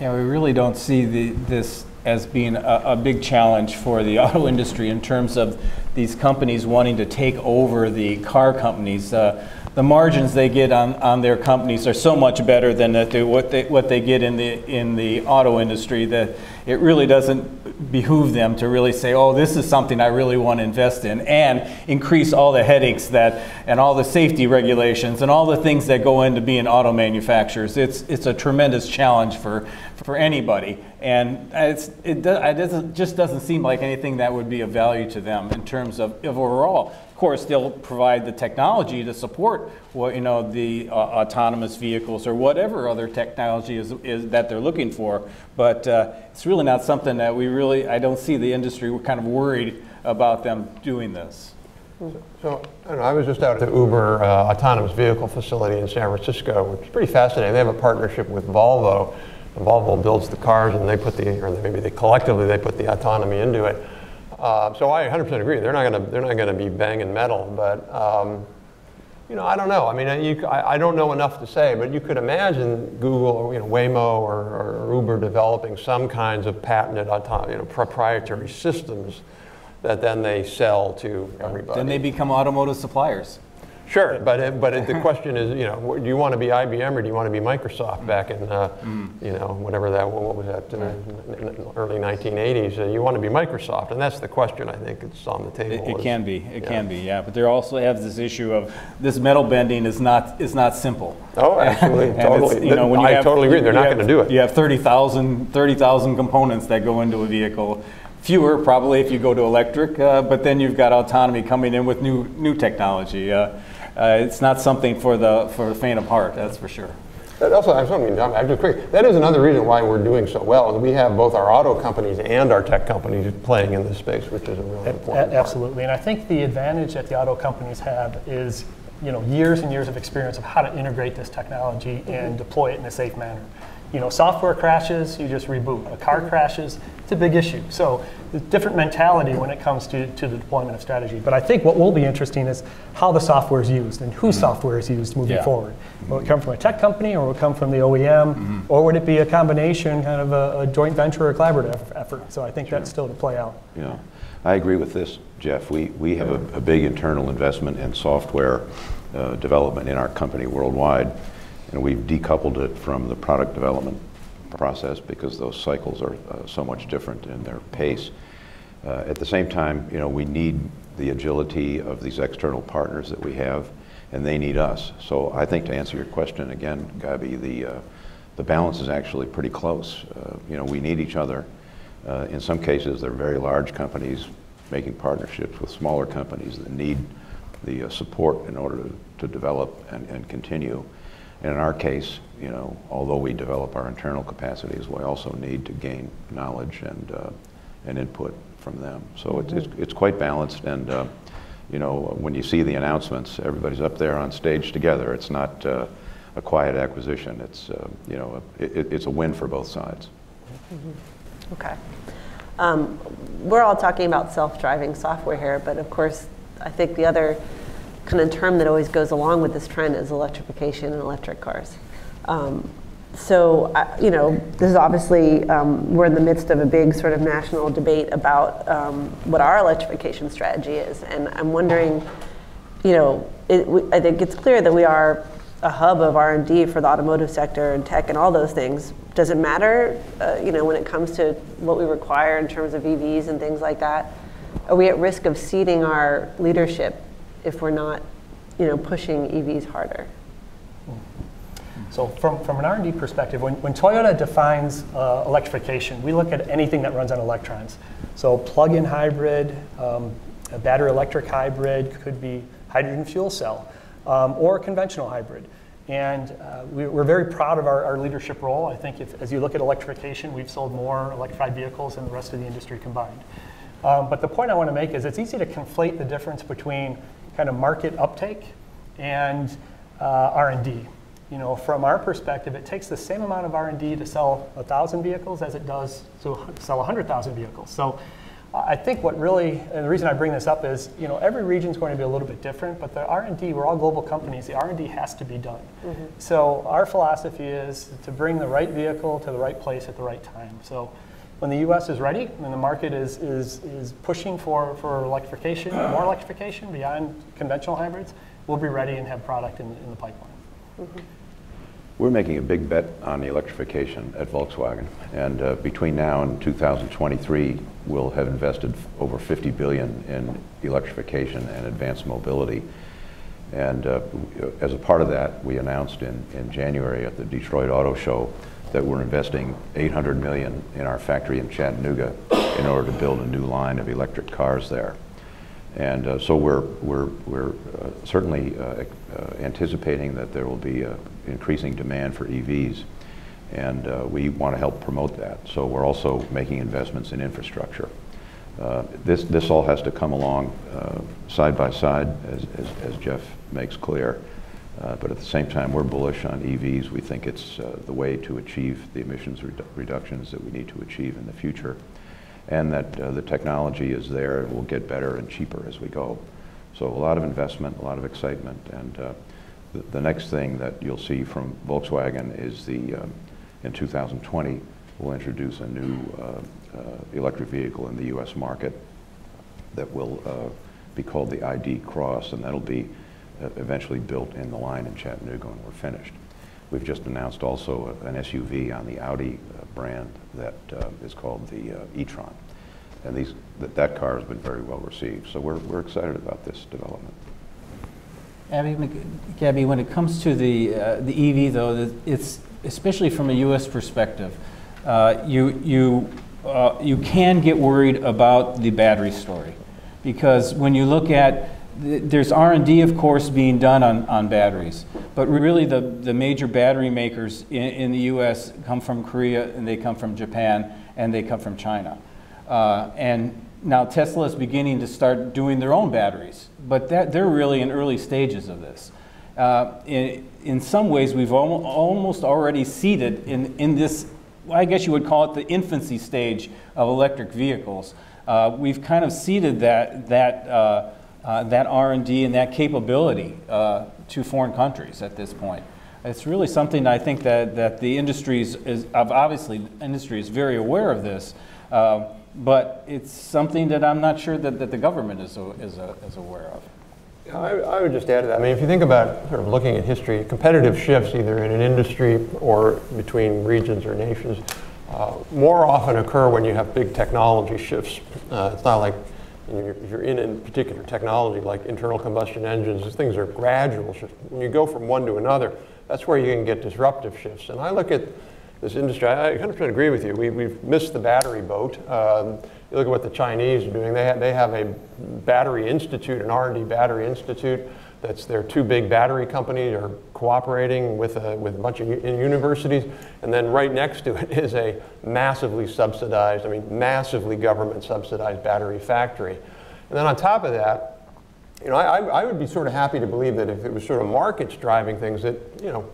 yeah, we really don't see the, this as being a, a, big challenge for the auto industry in terms of these companies wanting to take over the car companies. Uh, the margins they get on, on their companies are so much better than they, what, they, what they get in the, in the auto industry that it really doesn't behoove them to really say, oh, this is something I really want to invest in and increase all the headaches that and all the safety regulations and all the things that go into being auto manufacturers. It's, it's a tremendous challenge for, for anybody. And it, do, it doesn't, just doesn't seem like anything that would be of value to them in terms of, of overall. Of course, they'll provide the technology to support what you know the uh, autonomous vehicles or whatever other technology is, is that they're looking for. But uh, it's really not something that we really. I don't see the industry. We're kind of worried about them doing this. So, so I, know, I, was just out at the Uber uh, autonomous vehicle facility in San Francisco, which is pretty fascinating. They have a partnership with Volvo. Volvo builds the cars, and they put the, or maybe they collectively they put the autonomy into it. Uh, so I 100% agree. They're not going to they're not going to be banging metal, but um, you know I don't know. I mean, you, I, I, don't know enough to say, but you could imagine Google or you know Waymo or, or Uber developing some kinds of patented autonomy, you know proprietary systems that then they sell to everybody. Then they become automotive suppliers. Sure, but it, but it, the question is, you know, do you want to be IBM or do you want to be Microsoft back in, uh, mm. you know, whatever that, what was that, uh, early 1980s? Uh, you want to be Microsoft, and that's the question I think it's on the table. It, it is, can be, it yeah. can be, yeah. But there also has this issue of this metal bending is not is not simple. Oh, absolutely, totally. You know, when you I have, totally agree. They're not going to do it. You have 30,000 30, components that go into a vehicle fewer probably if you go to electric, uh, but then you've got autonomy coming in with new new technology. Uh, uh, it's not something for the for the faint of heart, that's for sure. That also, I'm sorry, I'm just quick. That is another reason why we're doing so well. We have both our auto companies and our tech companies playing in this space, which is a really important. A- absolutely, part. and I think the advantage that the auto companies have is, you know, years and years of experience of how to integrate this technology mm-hmm. and deploy it in a safe manner. You know, software crashes, you just reboot. A car crashes, it's a big issue. So different mentality when it comes to, to the deployment of strategy. But I think what will be interesting is how the software is used and whose mm-hmm. software is used moving yeah. forward. Will it come from a tech company or will it come from the OEM? Mm-hmm. Or would it be a combination, kind of a, a, joint venture or collaborative effort? So I think sure. that's still to play out. Yeah. I agree with this, Jeff. We, we have a, a big internal investment in software uh, development in our company worldwide, and we've decoupled it from the product development process because those cycles are uh, so much different in their pace. Uh, at the same time, you know, we need the agility of these external partners that we have, and they need us. So I think to answer your question again, Gabi, the, uh, the balance is actually pretty close. Uh, you know, we need each other. Uh, in some cases, they're very large companies making partnerships with smaller companies that need the uh, support in order to, to develop and, and continue. And in our case, you know, although we develop our internal capacities, we also need to gain knowledge and, uh, and input from them. So it's, it's, it's quite balanced. And, uh, you know, when you see the announcements, everybody's up there on stage together. It's not uh, a quiet acquisition. It's, uh, you know, it, it's a win for both sides. Mm-hmm. Okay. Um, we're all talking about self-driving software here, but of course, I think the other kind of term that always goes along with this trend is electrification and electric cars. Um, so, uh, you know, this is obviously, um, we're in the midst of a big sort of national debate about um, what our electrification strategy is. And I'm wondering, you know, it, we, I think it's clear that we are a hub of R&D for the automotive sector and tech and all those things. Does it matter, uh, you know, when it comes to what we require in terms of EVs and things like that? Are we at risk of ceding our leadership if we're not, you know, pushing EVs harder? So from, from an R&D perspective, when, when Toyota defines uh, electrification, we look at anything that runs on electrons. So plug-in hybrid, um, a battery electric hybrid, could be hydrogen fuel cell, um, or a conventional hybrid. And uh, we, are very proud of our, our, leadership role. I think if, as you look at electrification, we've sold more electrified vehicles than the rest of the industry combined. Um, but the point I want to make is it's easy to conflate the difference between kind of market uptake and uh, R&D. You know, from our perspective, it takes the same amount of R&D to sell 1,000 vehicles as it does to sell 100,000 vehicles. So I think what really, and the reason I bring this up is, you know, every region is going to be a little bit different, but the R&D, we're all global companies, the R&D has to be done. Mm-hmm. So our philosophy is to bring the right vehicle to the right place at the right time. So when the U.S. is ready and the market is, is, is pushing for, for electrification, more electrification beyond conventional hybrids, we'll be ready and have product in, in the pipeline. Mm-hmm. We're making a big bet on electrification at Volkswagen, and uh, between now and 2023, we'll have invested over 50 billion in electrification and advanced mobility. And uh, as a part of that, we announced in, in January at the Detroit Auto Show that we're investing 800 million in our factory in Chattanooga in order to build a new line of electric cars there. And uh, so we're, we're, we're uh, certainly uh, uh anticipating that there will be increasing demand for EVs, and uh, we want to help promote that. So we're also making investments in infrastructure. Uh, this, this all has to come along side by side, as, as, as Jeff makes clear. Uh, but at the same time, we're bullish on EVs. We think it's uh, the way to achieve the emissions redu reductions that we need to achieve in the future, and that uh, the technology is there and will get better and cheaper as we go. So a lot of investment, a lot of excitement, and uh, the, the, next thing that you'll see from Volkswagen is the um, in 2020 we'll introduce a new uh, electric vehicle in the U.S. market that will be called the ID Cross, and that'll be eventually built in the line in Chattanooga when we're finished. We've just announced also an SUV on the Audi uh, brand that uh, is called the uh, e-tron. And these, that, that car has been very well received. So we're, we're excited about this development. Abby, Gabby, when it comes to the, uh, the EV, though, it's especially from a U.S. perspective, uh, you, you, uh, you can get worried about the battery story. Because when you look at there's R&D, of course, being done on, on batteries, but really the, the major battery makers in, in the U.S. come from Korea, and they come from Japan, and they come from China. Uh, and now Tesla is beginning to start doing their own batteries, but that, they're really in early stages of this. Uh, in, in some ways, we've al almost already ceded in, in this, I guess you would call it the infancy stage of electric vehicles. Uh, we've kind of ceded that, that uh, uh, that R&D and that capability uh, to foreign countries at this point. It's really something I think that, that the industry is, obviously industry is very aware of this. Uh, but it's something that I'm not sure that, that the government is, a- is, a- is aware of. I, I would just add to that. I mean, if you think about sort of looking at history, competitive shifts either in an industry or between regions or nations uh, more often occur when you have big technology shifts. Uh, it's not like you know, if you're in a particular technology like internal combustion engines, these things are gradual shifts. When you go from one to another, that's where you can get disruptive shifts. And I look at this industry, I 100% agree with you. We, we've missed the battery boat. Um, you look at what the Chinese are doing. They have, they have a battery institute, an R&D battery institute. That's their two big battery companies are cooperating with a, with a bunch of universities. And then right next to it is a massively subsidized, I mean, massively government subsidized battery factory. And then on top of that, you know, I, I- I would be sort of happy to believe that if it was sort of markets driving things, that, you know,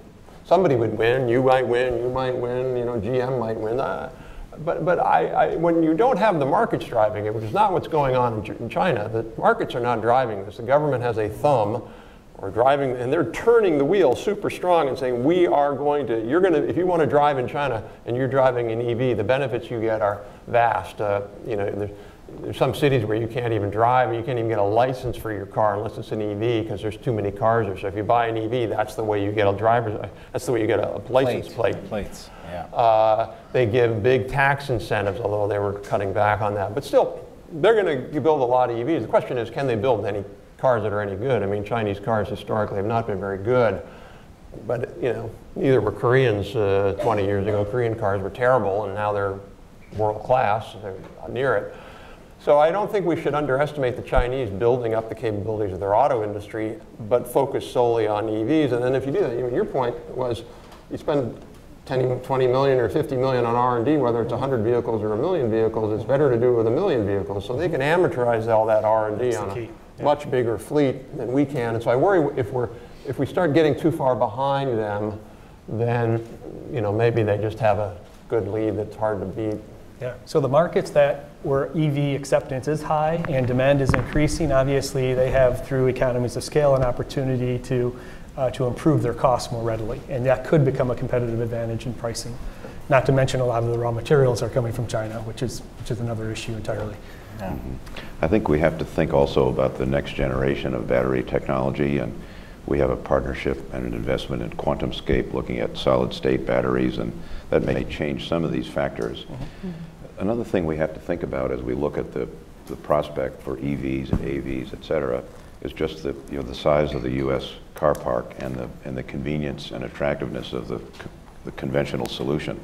somebody would win, you might win, you might win, you know, GM might win. Uh, but but I, I, when you don't have the markets driving it, which is not what's going on in, China, the markets are not driving this. The government has a thumb or driving, and they're turning the wheel super strong and saying, we are going to, you're going to, if you want to drive in China and you're driving an EV, the benefits you get are vast. Uh, you know, there's, there's some cities where you can't even drive, and you can't even get a license for your car unless it's an EV because there's too many cars there. So if you buy an EV, that's the way you get a driver's, that's the way you get a, a license plate. Plates, yeah. Uh, they give big tax incentives, although they were cutting back on that. But still, they're going to build a lot of EVs. The question is, can they build any cars that are any good? I mean, Chinese cars historically have not been very good. But, you know, neither were Koreans uh, 20 years ago. Korean cars were terrible, and now they're world class. They're near it. So I don't think we should underestimate the Chinese building up the capabilities of their auto industry, but focus solely on EVs. And then if you do that, your point was you spend 10, 20 million or 50 million on R&D, whether it's 100 vehicles or a million vehicles, it's better to do it with a million vehicles. So they can amortize all that R&D on a much bigger fleet than we can. And so I worry if we're if we start getting too far behind them, then you know maybe they just have a good lead that's hard to beat. Yeah. So the markets that where EV acceptance is high and demand is increasing, obviously they have through economies of scale an opportunity to uh, to improve their costs more readily, and that could become a competitive advantage in pricing. Not to mention a lot of the raw materials are coming from China, which is which is another issue entirely. I think we have to think also about the next generation of battery technology, and we have a partnership and an investment in QuantumScape looking at solid-state batteries, and that may change some of these factors. Another thing we have to think about as we look at the, the prospect for EVs and AVs, et cetera, is just the, you know, the size of the U.S. car park and the, and the convenience and attractiveness of the, the conventional solution.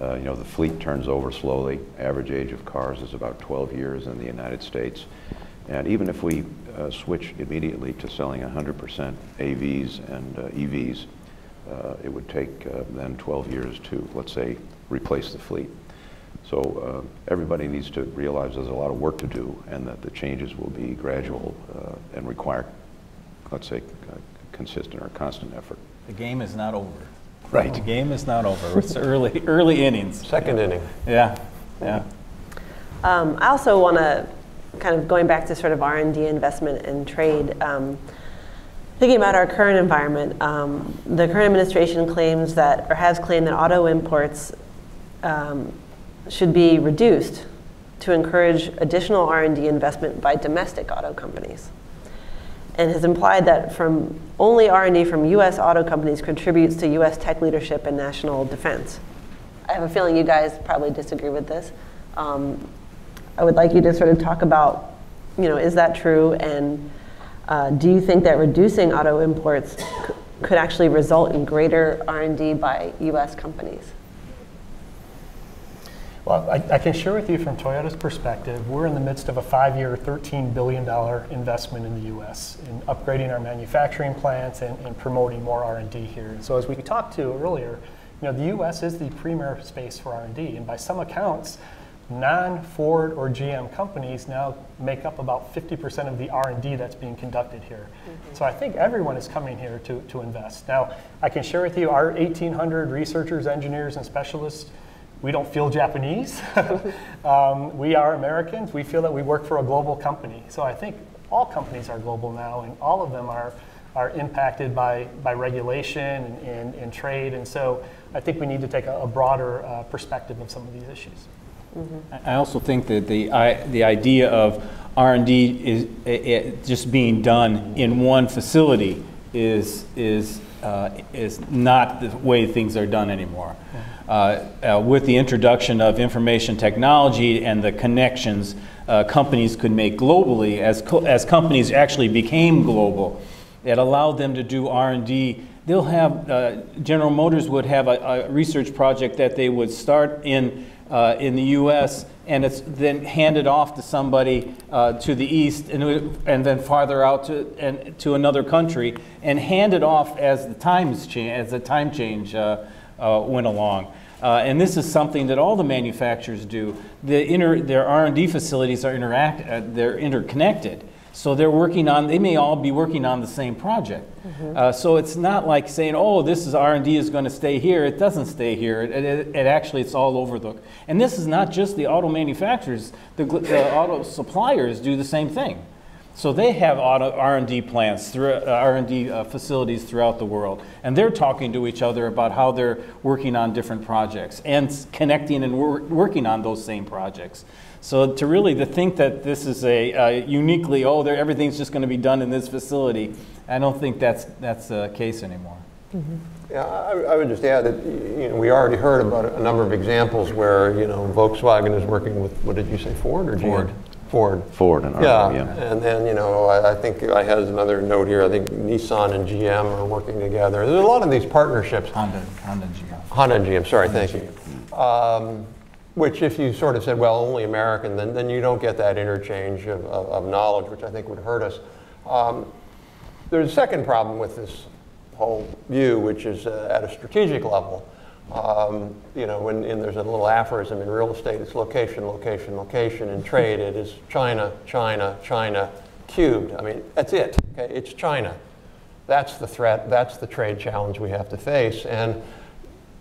Uh, you know, the fleet turns over slowly. Average age of cars is about 12 years in the United States. And even if we uh, switch immediately to selling 100% AVs and uh, EVs, uh, it would take uh, then 12 years to, let's say, replace the fleet. So uh, everybody needs to realize there's a lot of work to do and that the changes will be gradual uh, and require, let's say, uh, consistent or constant effort. The game is not over. Right. The game is not over. It's early, early innings. Second inning. Yeah, yeah. Um, I also want to kind of going back to sort of R&D investment and trade. Um, thinking about our current environment, um, the current administration claims that, or has claimed that auto imports um, should be reduced to encourage additional R&D investment by domestic auto companies, and has implied that from only R&D from U.S. auto companies contributes to U.S. tech leadership and national defense. I have a feeling you guys probably disagree with this. Um, I would like you to sort of talk about, you know, is that true? And uh, do you think that reducing auto imports could actually result in greater R&D by U.S. companies? Well, I, I can share with you from Toyota's perspective, we're in the midst of a five-year, $13 billion investment in the U.S. in upgrading our manufacturing plants and, and promoting more R&D here. And so as we talked to earlier, you know, the U.S. is the premier space for R&D, and by some accounts, non-Ford or GM companies now make up about 50% of the R&D that's being conducted here. Mm-hmm. So I think everyone is coming here to, to invest. Now, I can share with you our 1,800 researchers, engineers, and specialists we don't feel Japanese. um, we are Americans. We feel that we work for a global company. So I think all companies are global now, and all of them are, are impacted by, by regulation and, and, and trade. And so I think we need to take a, a broader uh, perspective of some of these issues. I also think that the, I, the idea of R&D is i- i- just being done in one facility is, is, uh, is not the way things are done anymore. Uh, uh, With the introduction of information technology and the connections uh, companies could make globally, as, co- as companies actually became global, it allowed them to do R&D. They'll have, uh, General Motors would have a, a research project that they would start in, uh, in the US and it's then handed off to somebody uh, to the east and, and then farther out to, and, to another country and handed off as the times as the time change uh, uh, went along. Uh, and this is something that all the manufacturers do. The inter, their R&D facilities are interact, uh, they're interconnected. So they're working on, they may all be working on the same project. Uh, so it's not like saying, oh, this is R&D is going to stay here. It doesn't stay here. It, it, it actually, it's all over the, and this is not just the auto manufacturers, the, the auto suppliers do the same thing. So they have auto R&D plants, through, uh, R&D uh, facilities throughout the world, and they're talking to each other about how they're working on different projects and connecting and wor- working on those same projects. So to really to think that this is a uh, uniquely, oh, there, everything's just going to be done in this facility, I don't think that's that's the case anymore. Yeah, I, I would just add that, you know, we already heard about a number of examples where, you know, Volkswagen is working with, what did you say, Ford or GM? Ford. Ford. Ford and Yeah, Argo, yeah. and then, you know, I, I think I had another note here, I think Nissan and GM are working together. There's a lot of these partnerships. Honda, Honda, GM. Honda and GM, sorry, thank you. Um, Which if you sort of said, well, only American, then, then you don't get that interchange of, of, of knowledge, which I think would hurt us. Um, There's a second problem with this whole view, which is uh, at a strategic level. Um, you know, when there's a little aphorism in real estate, it's location, location, location. In trade, it is China, China, China, cubed. I mean, that's it. Okay, it's China. That's the threat. That's the trade challenge we have to face. And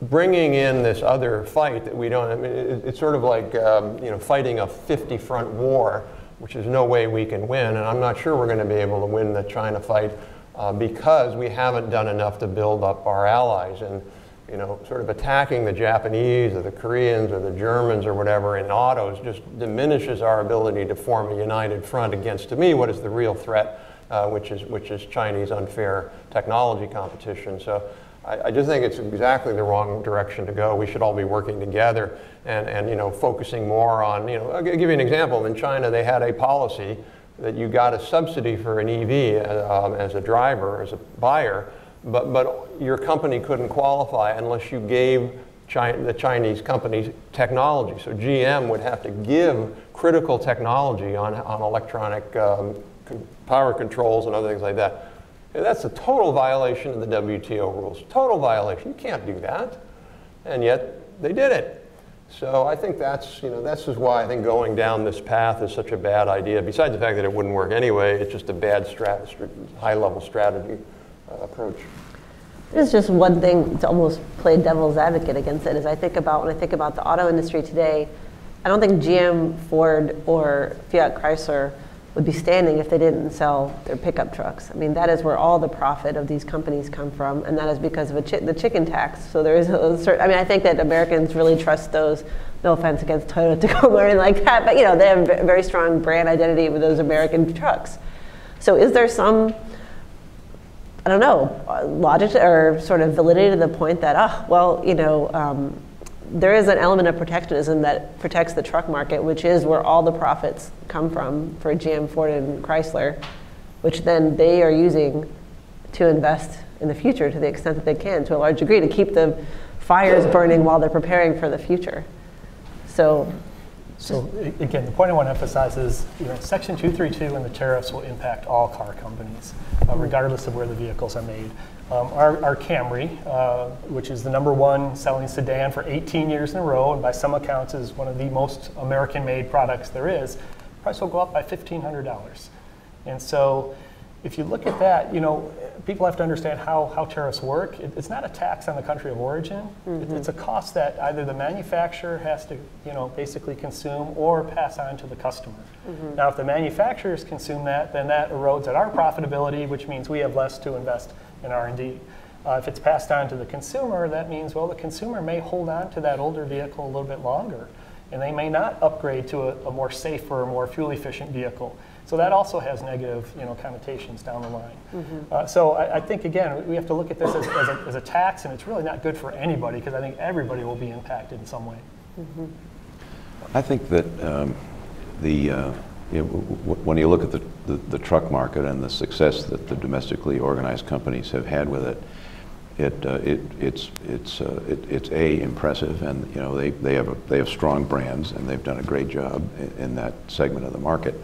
bringing in this other fight that we don't, I mean, it, it's sort of like, um, you know, fighting a 50 front war, which is no way we can win. And I'm not sure we're going to be able to win the China fight uh, because we haven't done enough to build up our allies. And, you know, sort of attacking the Japanese or the Koreans or the Germans or whatever in autos just diminishes our ability to form a united front against, to me, what is the real threat, uh, which, is, which is Chinese unfair technology competition. So I, I just think it's exactly the wrong direction to go. We should all be working together and, and you know, focusing more on, you know, I'll give you an example. In China, they had a policy that you got a subsidy for an EV um, as a driver, as a buyer, but, but your company couldn't qualify unless you gave China, the Chinese companies technology. So GM would have to give critical technology on, on electronic um, power controls and other things like that. That's a total violation of the WTO rules. Total violation. You can't do that. And yet they did it. So I think that's, you know, this is why I think going down this path is such a bad idea. Besides the fact that it wouldn't work anyway, it's just a bad strat, high-level strategy uh, approach. There's just one thing to almost play devil's advocate against it. Is I think about when I think about the auto industry today, I don't think GM, Ford, or Fiat Chrysler would be standing if they didn't sell their pickup trucks. I mean, that is where all the profit of these companies come from, and that is because of chi- the chicken tax. So there is a certain. I mean, I think that Americans really trust those. No offense against Toyota Tacoma or anything like that, but you know, they have a very strong brand identity with those American trucks. So is there some I don't know, logic or sort of validity to the point that, ah, well, you know, um, there is an element of protectionism that protects the truck market, which is where all the profits come from for GM, Ford, and Chrysler, which then they are using to invest in the future to the extent that they can, to a large degree, to keep the fires burning while they're preparing for the future. So, So again, the point I want to emphasize is, you know, Section 232 and the tariffs will impact all car companies, uh, regardless of where the vehicles are made. Um, Our our Camry, uh, which is the number one selling sedan for 18 years in a row, and by some accounts is one of the most American-made products there is, price will go up by $1,500. And so if you look at that, you know, people have to understand how, how tariffs work. It, it's not a tax on the country of origin. It- it's a cost that either the manufacturer has to, you know, basically consume or pass on to the customer. Now, if the manufacturers consume that, then that erodes at our profitability, which means we have less to invest in R&D. Uh, if it's passed on to the consumer, that means, well, the consumer may hold on to that older vehicle a little bit longer. and they may not upgrade to a, a more safer, more fuel efficient vehicle. So that also has negative you know, connotations down the line. Uh, so I, I think, again, we have to look at this as, as, a, as a tax, and it's really not good for anybody because I think everybody will be impacted in some way. I think that um, the, uh, you know, when you look at the, the, the truck market and the success that the domestically organized companies have had with it, it, uh, it, it's, it's, uh, it, it's a impressive, and you know they, they have a, they have strong brands, and they've done a great job in, in that segment of the market.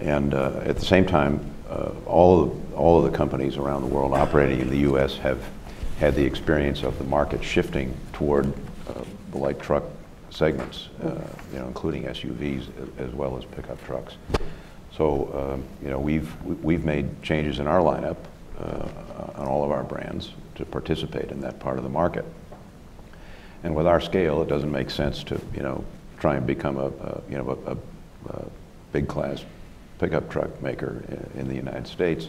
And uh, at the same time, uh, all of, all of the companies around the world operating in the U.S. have had the experience of the market shifting toward uh, the light truck segments, uh, you know, including SUVs as well as pickup trucks. So, um, you know, we've we've made changes in our lineup uh, on all of our brands to participate in that part of the market. And with our scale, it doesn't make sense to, you know, try and become a, you know a, big class pickup truck maker in the United States.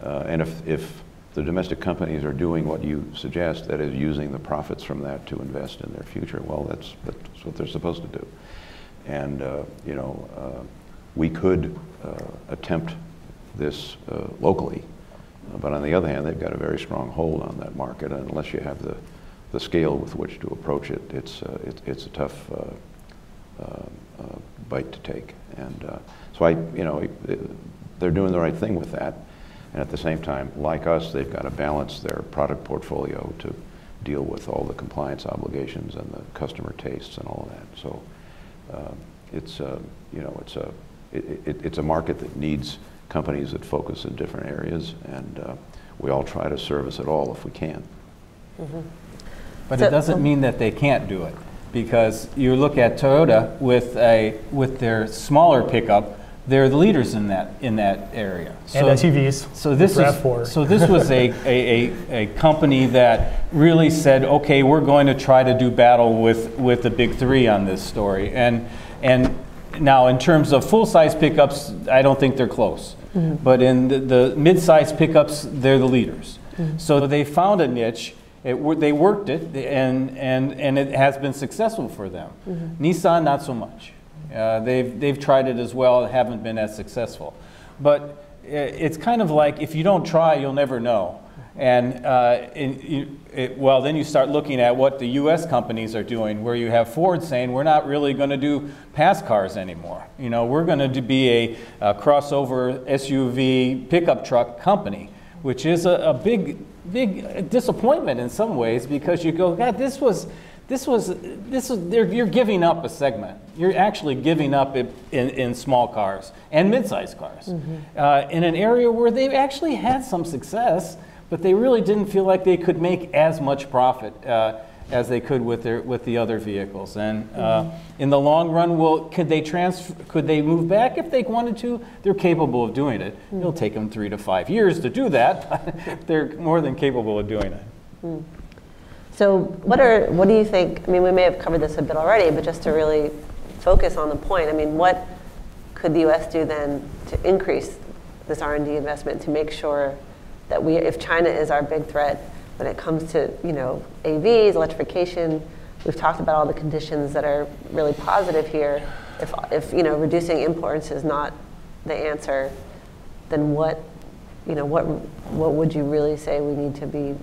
Uh, and if if the domestic companies are doing what you suggest, that is using the profits from that to invest in their future, well, that's, that's what they're supposed to do. And, uh, you know, uh, we could uh, attempt this uh, locally, but on the other hand, they've got a very strong hold on that market, and unless you have the, the scale with which to approach it, it's, uh, it, it's a tough uh, bite to take. And so I, you know, they're doing the right thing with that. And at the same time, like us, they've got to balance their product portfolio to deal with all the compliance obligations and the customer tastes and all of that. So uh, it's, uh, you know, it's a, it, it, it's a market that needs companies that focus in different areas, and uh, we all try to service it all if we can. But So- it doesn't mean that they can't do it, because you look at Toyota with a, with their smaller pickup, they're the leaders in that, in that area. And So- SUVs. So this is, so this was a, a, a, a company that really said, okay, we're going to try to do battle with, with the big three on this story. And, and now in terms of full-size pickups, I don't think they're close. Mm-hmm. But in the, the mid-size pickups, they're the leaders. Mm-hmm. So they found a niche, it, they worked it, and, and, and it has been successful for them. Mm-hmm. Nissan, not so much. Uh, they've, they've tried it as well, and haven't been as successful. But it's kind of like if you don't try, you'll never know. And, uh, you, it, well, then you start looking at what the U.S. companies are doing, where you have Ford saying, we're not really going to do pass cars anymore. You know, we're going to be a, a crossover SUV pickup truck company, which is a, a big, big disappointment in some ways because you go, God, this was, this was, this is, you're giving up a segment. You're actually giving up it in, in small cars and mid-sized cars uh, in an area where they actually had some success, but they really didn't feel like they could make as much profit uh, as they could with their with the other vehicles. And uh, in the long run, will could they transfer? Could they move back if they wanted to? They're capable of doing it. It'll take them three to five years to do that. They're more than capable of doing it. So what are, what do you think, I mean, we may have covered this a bit already, but just to really focus on the point, I mean, what could the US do then to increase this R&D investment to make sure that we, if China is our big threat when it comes to, you know, AVs, electrification, we've talked about all the conditions that are really positive here. If, if, you know, reducing imports is not the answer, then what, you know, what, what would you really say we need to be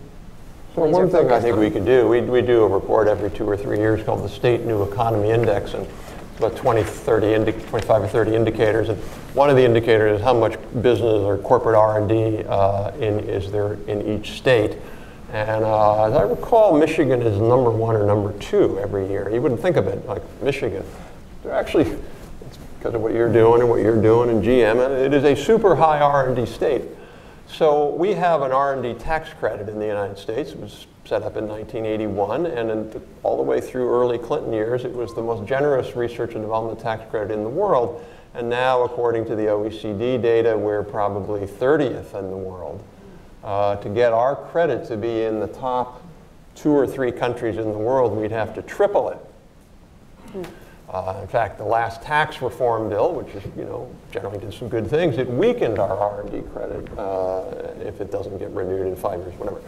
Well, one thing I think on? we could do, we, we do a report every two or three years called the State New Economy Index, and it's about 20, 30, indi- 25 or 30 indicators. And one of the indicators is how much business or corporate R&D uh, in, is there in each state. And uh, as I recall, Michigan is number one or number two every year. You wouldn't think of it like Michigan. They're actually, it's because of what you're doing and what you're doing in GM, and it is a super high R&D state. So we have an R&D tax credit in the United States. It was set up in 1981, and the, all the way through early Clinton years, it was the most generous research and development tax credit in the world. And now, according to the OECD data, we're probably 30th in the world. Uh, to get our credit to be in the top two or three countries in the world, we'd have to triple it. Uh, in fact, the last tax reform bill, which is, you know, generally did some good things, it weakened our R&D credit uh, if it doesn't get renewed in five years, whatever.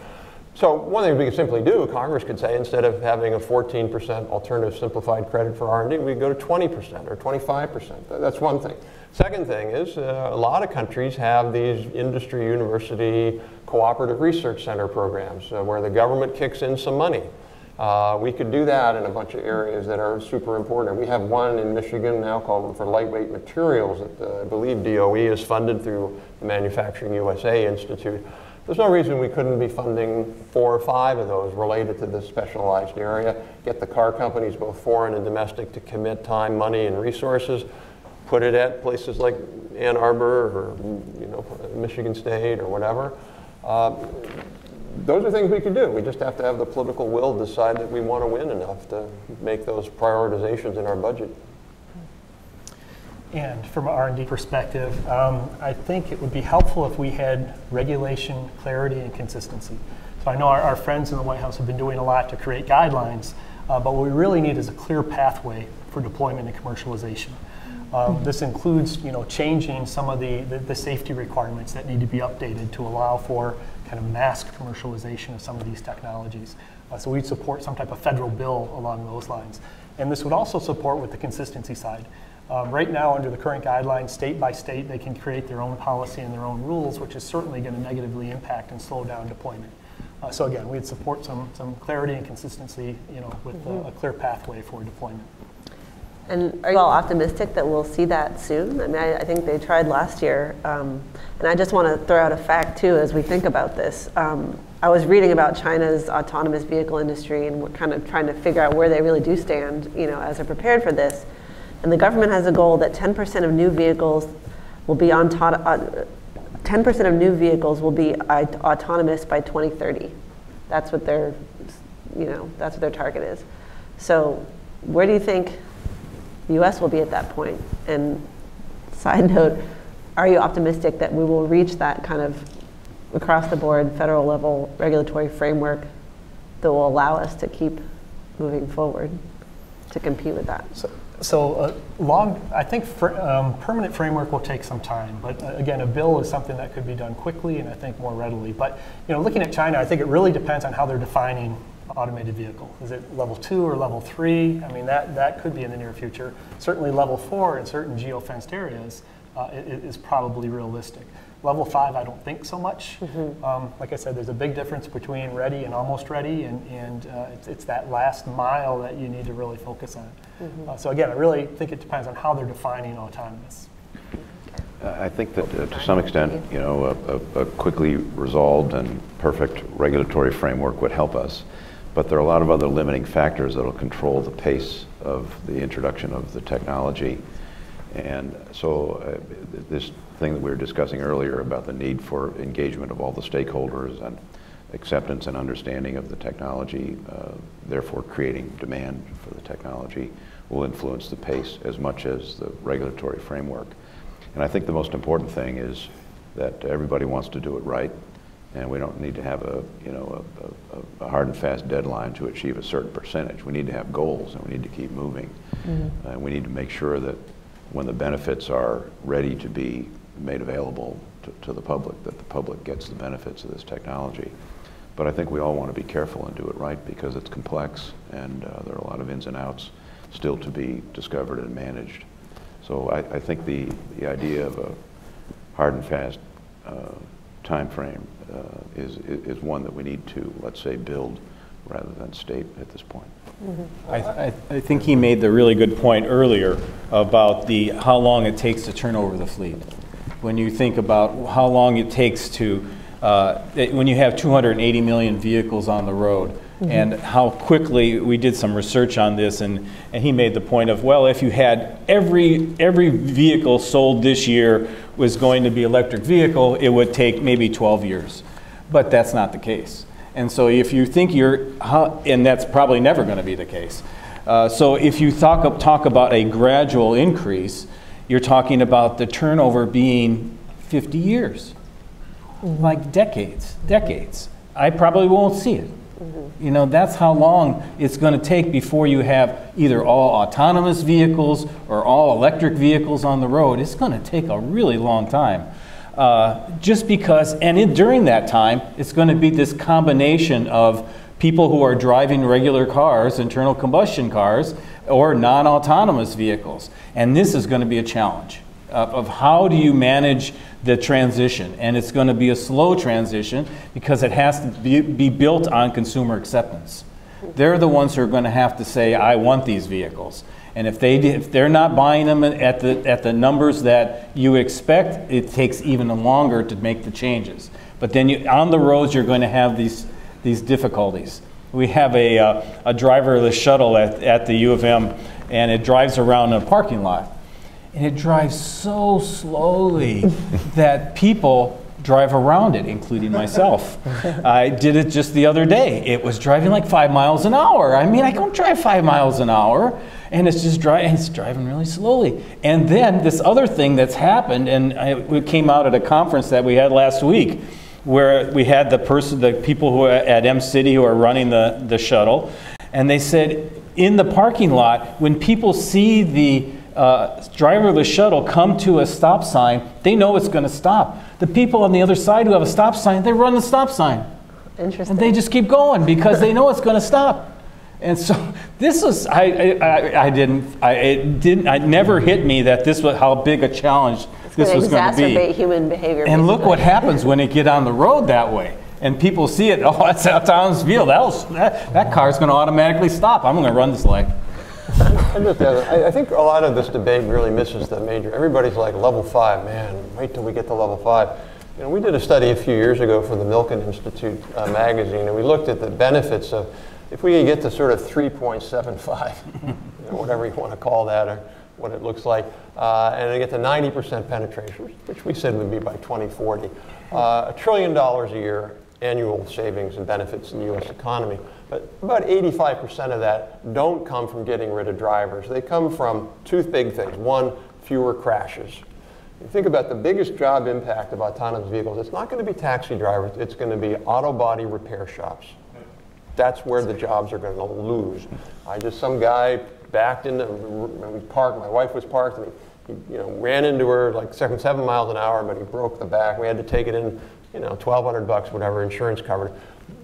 So one thing we could simply do, Congress could say, instead of having a 14% alternative simplified credit for R&D, we go to 20% or 25%. That's one thing. Second thing is uh, a lot of countries have these industry university cooperative research center programs uh, where the government kicks in some money. Uh, we could do that in a bunch of areas that are super important. We have one in Michigan now called for lightweight materials that uh, I believe DOE is funded through the Manufacturing USA Institute. There's no reason we couldn't be funding four or five of those related to this specialized area. Get the car companies, both foreign and domestic, to commit time, money, and resources. Put it at places like Ann Arbor or you know Michigan State or whatever. Uh, those are things we can do. We just have to have the political will decide that we want to win enough to make those prioritizations in our budget. And from an R&D perspective, um, I think it would be helpful if we had regulation clarity and consistency. So I know our, our friends in the White House have been doing a lot to create guidelines, uh, but what we really need is a clear pathway for deployment and commercialization. Um, this includes, you know, changing some of the, the, the, safety requirements that need to be updated to allow for kind of mass commercialization of some of these technologies. Uh, so we'd support some type of federal bill along those lines. And this would also support with the consistency side. Um, right now, under the current guidelines, state by state, they can create their own policy and their own rules, which is certainly going to negatively impact and slow down deployment. Uh, so again, we'd support some, some clarity and consistency, you know, with mm -hmm. a, a clear pathway for deployment. And are you all optimistic that we'll see that soon? I mean, I, I think they tried last year. Um, and I just want to throw out a fact, too, as we think about this. Um, I was reading about China's autonomous vehicle industry, and we're kind of trying to figure out where they really do stand, you know, as they're prepared for this. And the government has a goal that 10% of new vehicles will be on 10% uh, of new vehicles will be autonomous by 2030. That's what their, you know, that's what their target is. So, where do you think the U.S. will be at that point? And side note, are you optimistic that we will reach that kind of across the board federal level regulatory framework that will allow us to keep moving forward to compete with that? So, so uh, long, I think for, um, permanent framework will take some time, but uh, again, a bill is something that could be done quickly and I think more readily. But you know, looking at China, I think it really depends on how they're defining automated vehicle? Is it level two or level three? I mean, that, that could be in the near future. Certainly level four in certain geofenced areas uh, is probably realistic. Level five, I don't think so much. Mm -hmm. um, like I said, there's a big difference between ready and almost ready, and, and uh, it's, it's, that last mile that you need to really focus on. Mm -hmm. uh, so again, I really think it depends on how they're defining autonomous. I think that uh, to some extent, you know, a, a, quickly resolved and perfect regulatory framework would help us. But there are a lot of other limiting factors that will control the pace of the introduction of the technology. And so uh, this thing that we were discussing earlier about the need for engagement of all the stakeholders and acceptance and understanding of the technology, uh, therefore creating demand for the technology, will influence the pace as much as the regulatory framework. And I think the most important thing is that everybody wants to do it right and we don't need to have a, you know, a, a, a, hard and fast deadline to achieve a certain percentage. We need to have goals, and we need to keep moving. Mm-hmm. And we need to make sure that when the benefits are ready to be made available to, to, the public, that the public gets the benefits of this technology. But I think we all want to be careful and do it right because it's complex, and uh, there are a lot of ins and outs still to be discovered and managed. So I, I think the, the idea of a hard and fast uh, time frame uh, is, is one that we need to, let's say, build rather than state at this point. Mm -hmm. I, I, I, think he made the really good point earlier about the how long it takes to turn over the fleet. When you think about how long it takes to, uh, when you have 280 million vehicles on the road, Mm -hmm. and how quickly we did some research on this and, and he made the point of well if you had every every vehicle sold this year was going to be electric vehicle, it would take maybe 12 years. But that's not the case. And so if you think you're, and that's probably never going to be the case. Uh, so if you talk, talk about a gradual increase, you're talking about the turnover being 50 years, like decades, decades. I probably won't see it. You know, that's how long it's going to take before you have either all autonomous vehicles or all electric vehicles on the road. It's going to take a really long time. Uh, just because, and in, during that time, it's going to be this combination of people who are driving regular cars, internal combustion cars, or non autonomous vehicles. And this is going to be a challenge of how do you manage the transition. And it's going to be a slow transition because it has to be, be built on consumer acceptance. They're the ones who are going to have to say, I want these vehicles. And if, they, if they're not buying them at the, at the numbers that you expect, it takes even longer to make the changes. But then you, on the roads, you're going to have these, these difficulties. We have a, uh, a driverless shuttle at, at the U of M, and it drives around in a parking lot. And it drives so slowly that people drive around it, including myself. I did it just the other day. It was driving like five miles an hour. I mean, I don't drive five miles an hour, and it's just driving. It's driving really slowly. And then this other thing that's happened, and I, it came out at a conference that we had last week, where we had the person, the people who are at Mcity who are running the, the shuttle, and they said in the parking lot when people see the uh, driverless shuttle come to a stop sign, they know it's going to stop. The people on the other side who have a stop sign, they run the stop sign. Interesting. And they just keep going because they know it's going to stop. And so this was, I, I, I didn't, I, it didn't, it never hit me that this was how big a challenge this was going to be. exacerbate human behavior. And look what happens when it get on the road that way. And people see it, oh, that's autonomous vehicle. That, was, that, that car's going to automatically stop. I'm going to run this way. I uh, I, I think a lot of this debate really misses the major. Everybody's like level five, man. Wait till we get to level five. You know, we did a study a few years ago for the Milken Institute uh, magazine, and we looked at the benefits of if we could get to sort of 3.75, you know, whatever you want to call that, or what it looks like, uh, and to get to 90% penetration, which we said would be by 2040, uh, a trillion dollars a year annual savings and benefits in the U.S. economy. But about 85% of that don't come from getting rid of drivers. They come from two big things. One, fewer crashes. You think about the biggest job impact of autonomous vehicles, it's not going to be taxi drivers, it's going to be auto body repair shops. That's where the jobs are going to lose. I just, some guy backed into, we parked, my wife was parked, and he, he you know, ran into her like seven, seven miles an hour, but he broke the back. We had to take it in, you know, 1200 bucks, whatever, insurance covered.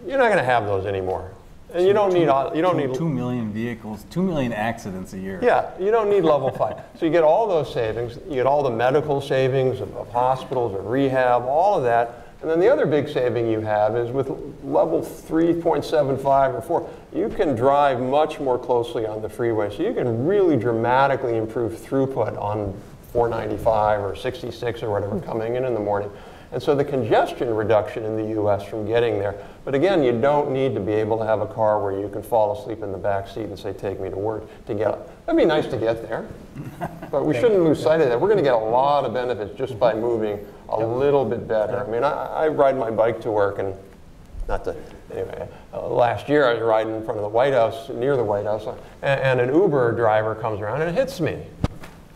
You're not going to have those anymore. And you don't need, au- you don't need. Two million vehicles, two million accidents a year. Yeah, you don't need level five. So you get all those savings, you get all the medical savings of, of hospitals or rehab, all of that. And then the other big saving you have is with level 3.75 or 4, you can drive much more closely on the freeway. So you can really dramatically improve throughput on 495 or 66 or whatever hmm. coming in in the morning. And so the congestion reduction in the US from getting there. But again, you don't need to be able to have a car where you can fall asleep in the back seat and say, take me to work to get. That'd be nice to get there. But we shouldn't lose sight of that. We're going to get a lot of benefits just by moving a little bit better. I mean, I, I ride my bike to work and not to, anyway, uh, last year I was riding in front of the White House, near the White House, and, and an Uber driver comes around and hits me.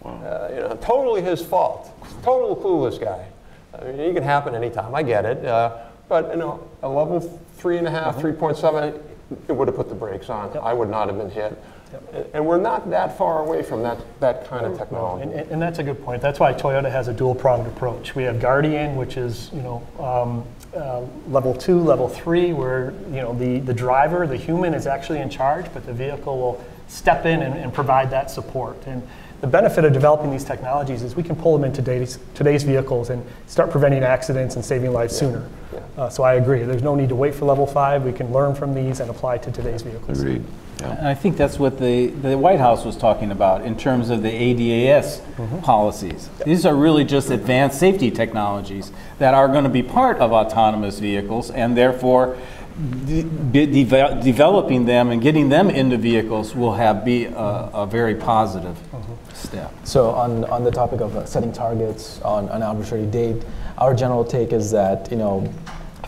Uh, you know, totally his fault. Total clueless guy. I mean, it can happen anytime. I get it. Uh, but you know, a level three and a half, 3.7, it would have put the brakes on. I would not have been hit. And, and we're not that far away from that, that kind of technology. And, and and that's a good point. That's why Toyota has a dual-pronged approach. We have Guardian, which is, you know, um, uh, level two, level three, where, you know, the, the driver, the human is actually in charge, but the vehicle will step in and, and provide that support. And the benefit of developing these technologies is we can pull them into today's, today's vehicles and start preventing accidents and saving lives sooner. yeah. Uh, so I agree. There's no need to wait for level five. We can learn from these and apply to today's vehicles. Agreed. Yeah. And I think that's what the, the White House was talking about in terms of the ADAS policies. These are really just advanced safety technologies that are going to be part of autonomous vehicles and therefore de- deve- developing them and getting them into vehicles will have be a, a very positive step. So on, on the topic of uh, setting targets on an arbitrary date, our general take is that you know,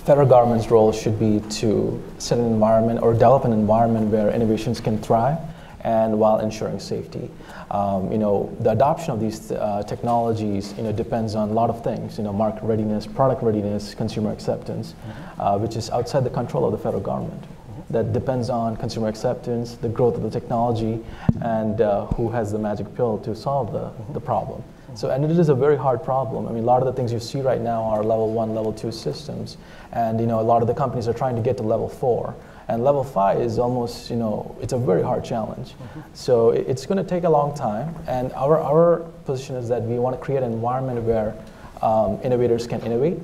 federal government's role should be to set an environment or develop an environment where innovations can thrive, and while ensuring safety. Um, you know, the adoption of these uh, technologies you know depends on a lot of things. You know, market readiness, product readiness, consumer acceptance, uh, which is outside the control of the federal government that depends on consumer acceptance, the growth of the technology, and uh, who has the magic pill to solve the, the problem. So, and it is a very hard problem. I mean, a lot of the things you see right now are level one, level two systems, and you know, a lot of the companies are trying to get to level four. And level five is almost, you know, it's a very hard challenge. So it's going to take a long time. And our, our position is that we want to create an environment where um, innovators can innovate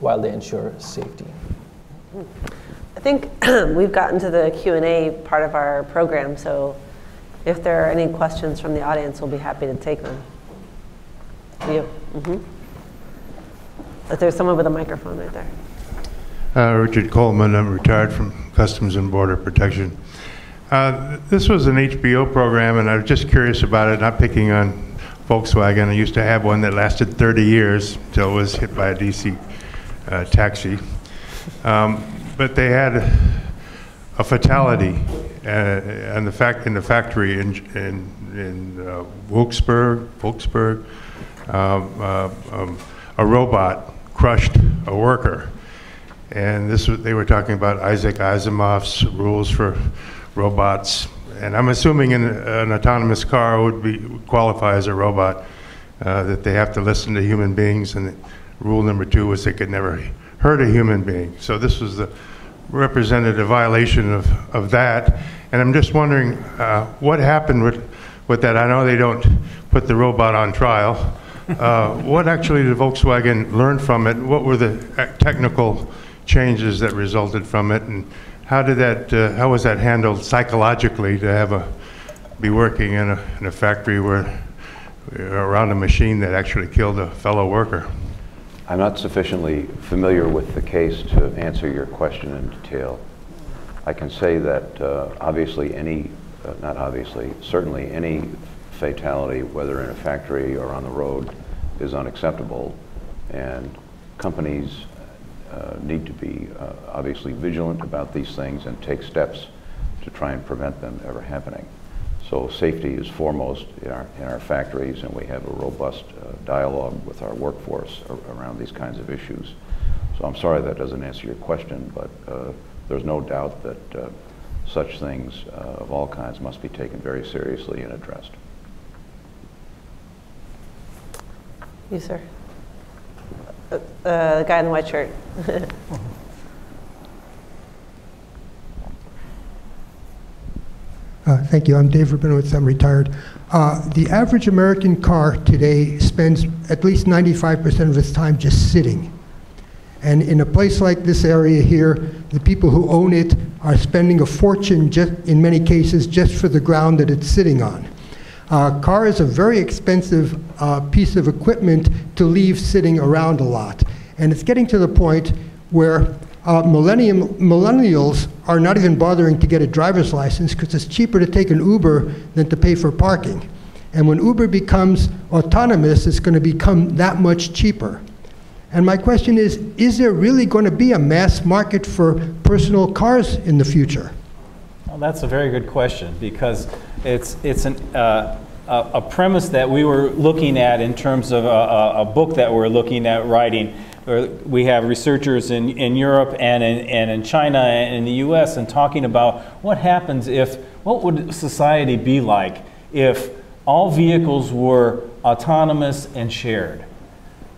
while they ensure safety. I think we've gotten to the Q&A part of our program, so if there are any questions from the audience, we'll be happy to take them. You. hmm If there's someone with a microphone right there. Uh, Richard Coleman, I'm retired from Customs and Border Protection. Uh, This was an HBO program, and I was just curious about it, not picking on Volkswagen. I used to have one that lasted 30 years till it was hit by a DC uh, taxi. Um, But they had a fatality uh, in the fact, in the factory in, in, in uh, Wilkesburg, Wilkesburg. Um, uh, um, A robot crushed a worker. And this was, they were talking about Isaac Asimov's rules for robots. And I'm assuming an, an autonomous car would be, would qualify as a robot, uh, that they have to listen to human beings. And rule number two was they could never hurt a human being. So this was the represented a violation of, of that. And I'm just wondering, uh, what happened with, with that? I know they don't put the robot on trial. Uh, What actually did Volkswagen learn from it? What were the uh, technical changes that resulted from it? And how did that, uh, how was that handled psychologically to have a, be working in a, in a factory where, around a machine that actually killed a fellow worker? I'm not sufficiently familiar with the case to answer your question in detail. I can say that uh, obviously any, uh, not obviously, certainly any fatality, whether in a factory or on the road, is unacceptable. And companies uh, need to be uh, obviously vigilant about these things and take steps to try and prevent them ever happening. So safety is foremost in our, in our factories, and we have a robust uh, dialogue with our workforce ar- around these kinds of issues. So I'm sorry that doesn't answer your question, but uh, there's no doubt that uh, such things uh, of all kinds must be taken very seriously and addressed. You, sir. Uh, uh, the guy in the white shirt. Uh, Thank you. I'm Dave Rabinowitz. I'm retired. Uh, The average American car today spends at least 95% of its time just sitting. And in a place like this area here, the people who own it are spending a fortune, just, in many cases, just for the ground that it's sitting on. Uh, car is a very expensive uh, piece of equipment to leave sitting around a lot. And it's getting to the point where uh, millennium, millennials are not even bothering to get a driver's license because it's cheaper to take an Uber than to pay for parking. And when Uber becomes autonomous, it's going to become that much cheaper. And my question is, is there really going to be a mass market for personal cars in the future? Well, that's a very good question because it's, it's an, uh, a, premise that we were looking at in terms of a, a, a book that we're looking at writing. We have researchers in, in Europe and in, and in China and in the US and talking about what happens if, what would society be like if all vehicles were autonomous and shared?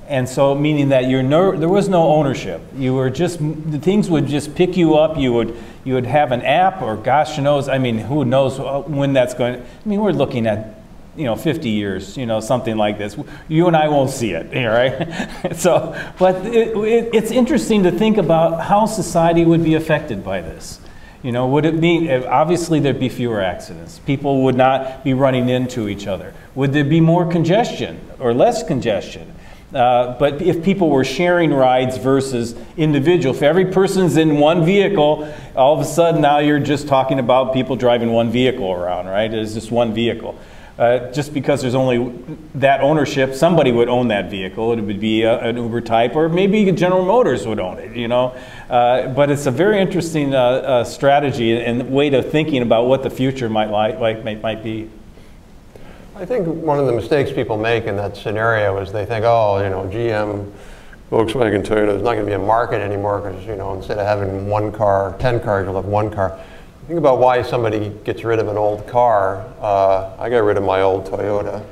And so, meaning that you're no, there was no ownership. You were just the things would just pick you up. You would you would have an app, or gosh knows, I mean, who knows when that's going. I mean, we're looking at you know 50 years, you know, something like this. You and I won't see it, right? so, but it, it, it's interesting to think about how society would be affected by this. You know, would it mean, eh, obviously there'd be fewer accidents. People would not be running into each other. Would there be more congestion or less congestion? Uh, but if people were sharing rides versus individual, if every person's in one vehicle, all of a sudden now you're just talking about people driving one vehicle around, right? It's just one vehicle. Uh, just because there's only that ownership, somebody would own that vehicle. It would be a, an Uber type, or maybe General Motors would own it, you know. Uh, but it's a very interesting uh, uh strategy and way of thinking about what the future might, like, might, might be. I think one of the mistakes people make in that scenario is they think, oh, you know, GM, Volkswagen, Toyota is not going to be a market anymore because, you know, instead of having one car, 10 cars, you'll have one car. Think about why somebody gets rid of an old car. Uh, I got rid of my old Toyota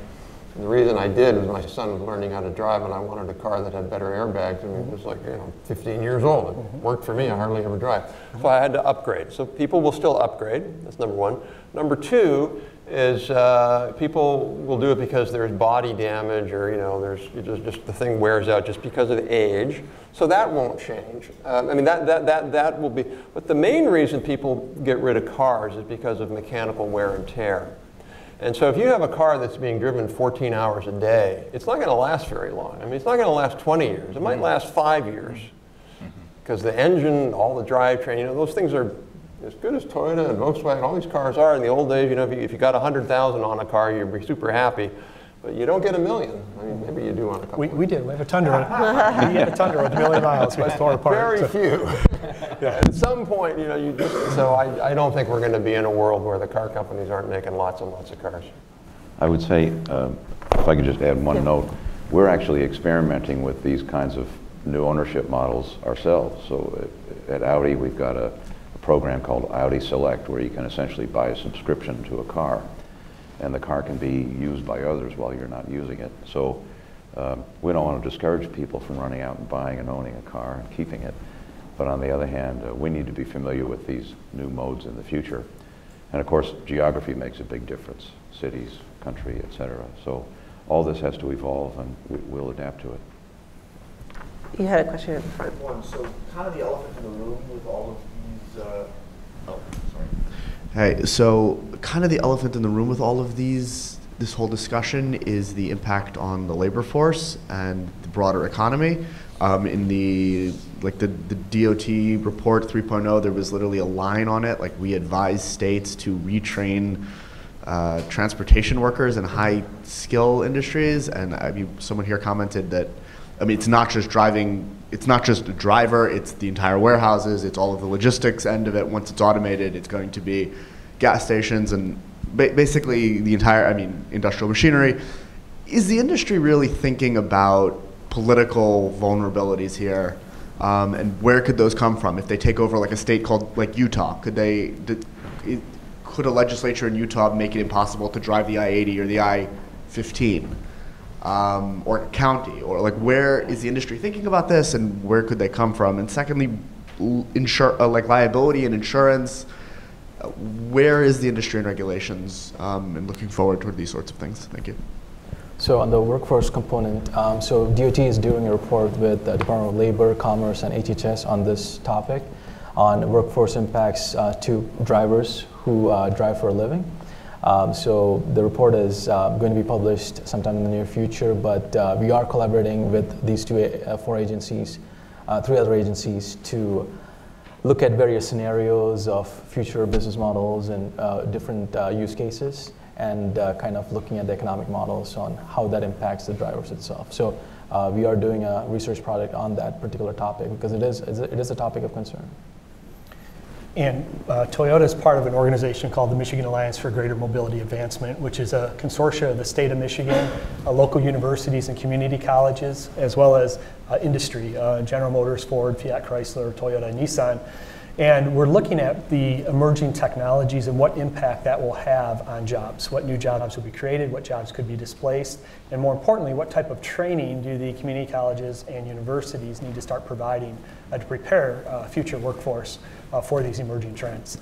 And the reason I did was my son was learning how to drive, and I wanted a car that had better airbags. I mean, it was like, you know, 15 years old. It worked for me. I hardly ever drive. So I had to upgrade. So people will still upgrade. That's number one. Number two is uh, people will do it because there's body damage or, you know, there's just, just the thing wears out just because of age. So that won't change. Um, I mean, that, that, that, that will be, but the main reason people get rid of cars is because of mechanical wear and tear. And so if you have a car that's being driven 14 hours a day, it's not going to last very long. I mean, it's not going to last 20 years. It might last five years because the engine, all the drivetrain, you know, those things are as good as Toyota and Volkswagen, all these cars are. In the old days, you know, if you, if you got 100,000 on a car, you'd be super happy. But you don't get a million. I mean, maybe you do on a couple. We, we did. We have a Tundra. we have a Tundra with a million miles. It's torn apart. Very so- few. At some point, you know, you just, so I, I don't think we're going to be in a world where the car companies aren't making lots and lots of cars. I would say, um, if I could just add one note, we're actually experimenting with these kinds of new ownership models ourselves. So at, at Audi, we've got a, a program called Audi Select where you can essentially buy a subscription to a car and the car can be used by others while you're not using it. So um, we don't want to discourage people from running out and buying and owning a car and keeping it. But on the other hand, uh, we need to be familiar with these new modes in the future. And of course, geography makes a big difference, cities, country, et cetera. So all this has to evolve and we, we'll adapt to it. You had a question in the front. One, so kind of the elephant in the room with all of these, uh, oh, sorry. Hey, so kind of the elephant in the room with all of these, this whole discussion is the impact on the labor force and the broader economy. Um, in the like the, the DOT report 3.0, there was literally a line on it like we advise states to retrain uh, transportation workers in high skill industries. And I mean, someone here commented that I mean, it's not just driving, it's not just a driver, it's the entire warehouses, it's all of the logistics end of it. Once it's automated, it's going to be gas stations and ba- basically the entire, I mean, industrial machinery. Is the industry really thinking about political vulnerabilities here? Um, and where could those come from? If they take over like a state called like Utah, could they, did, could a legislature in Utah make it impossible to drive the I-80 or the I-15? Um, or county, or like where is the industry thinking about this, and where could they come from? And secondly, insure uh, like liability and insurance. Uh, where is the industry and regulations, um, and looking forward toward these sorts of things? Thank you. So on the workforce component, um, so DOT is doing a report with the Department of Labor, Commerce, and HHS on this topic, on workforce impacts uh, to drivers who uh, drive for a living. Um, so the report is uh, going to be published sometime in the near future, but uh, we are collaborating with these two, uh, four agencies, uh, three other agencies to look at various scenarios of future business models and uh, different use cases and kind of looking at the economic models on how that impacts the drivers itself. So we are doing a research project on that particular topic because it is, it is a topic of concern. And uh, Toyota is part of an organization called the Michigan Alliance for Greater Mobility Advancement, which is a consortia of the state of Michigan, uh, local universities and community colleges, as well as uh, industry, uh, General Motors, Ford, Fiat Chrysler, Toyota, and Nissan. And we're looking at the emerging technologies and what impact that will have on jobs, what new jobs will be created, what jobs could be displaced, and more importantly, what type of training do the community colleges and universities need to start providing uh, to prepare uh, future workforce uh, for these emerging trends.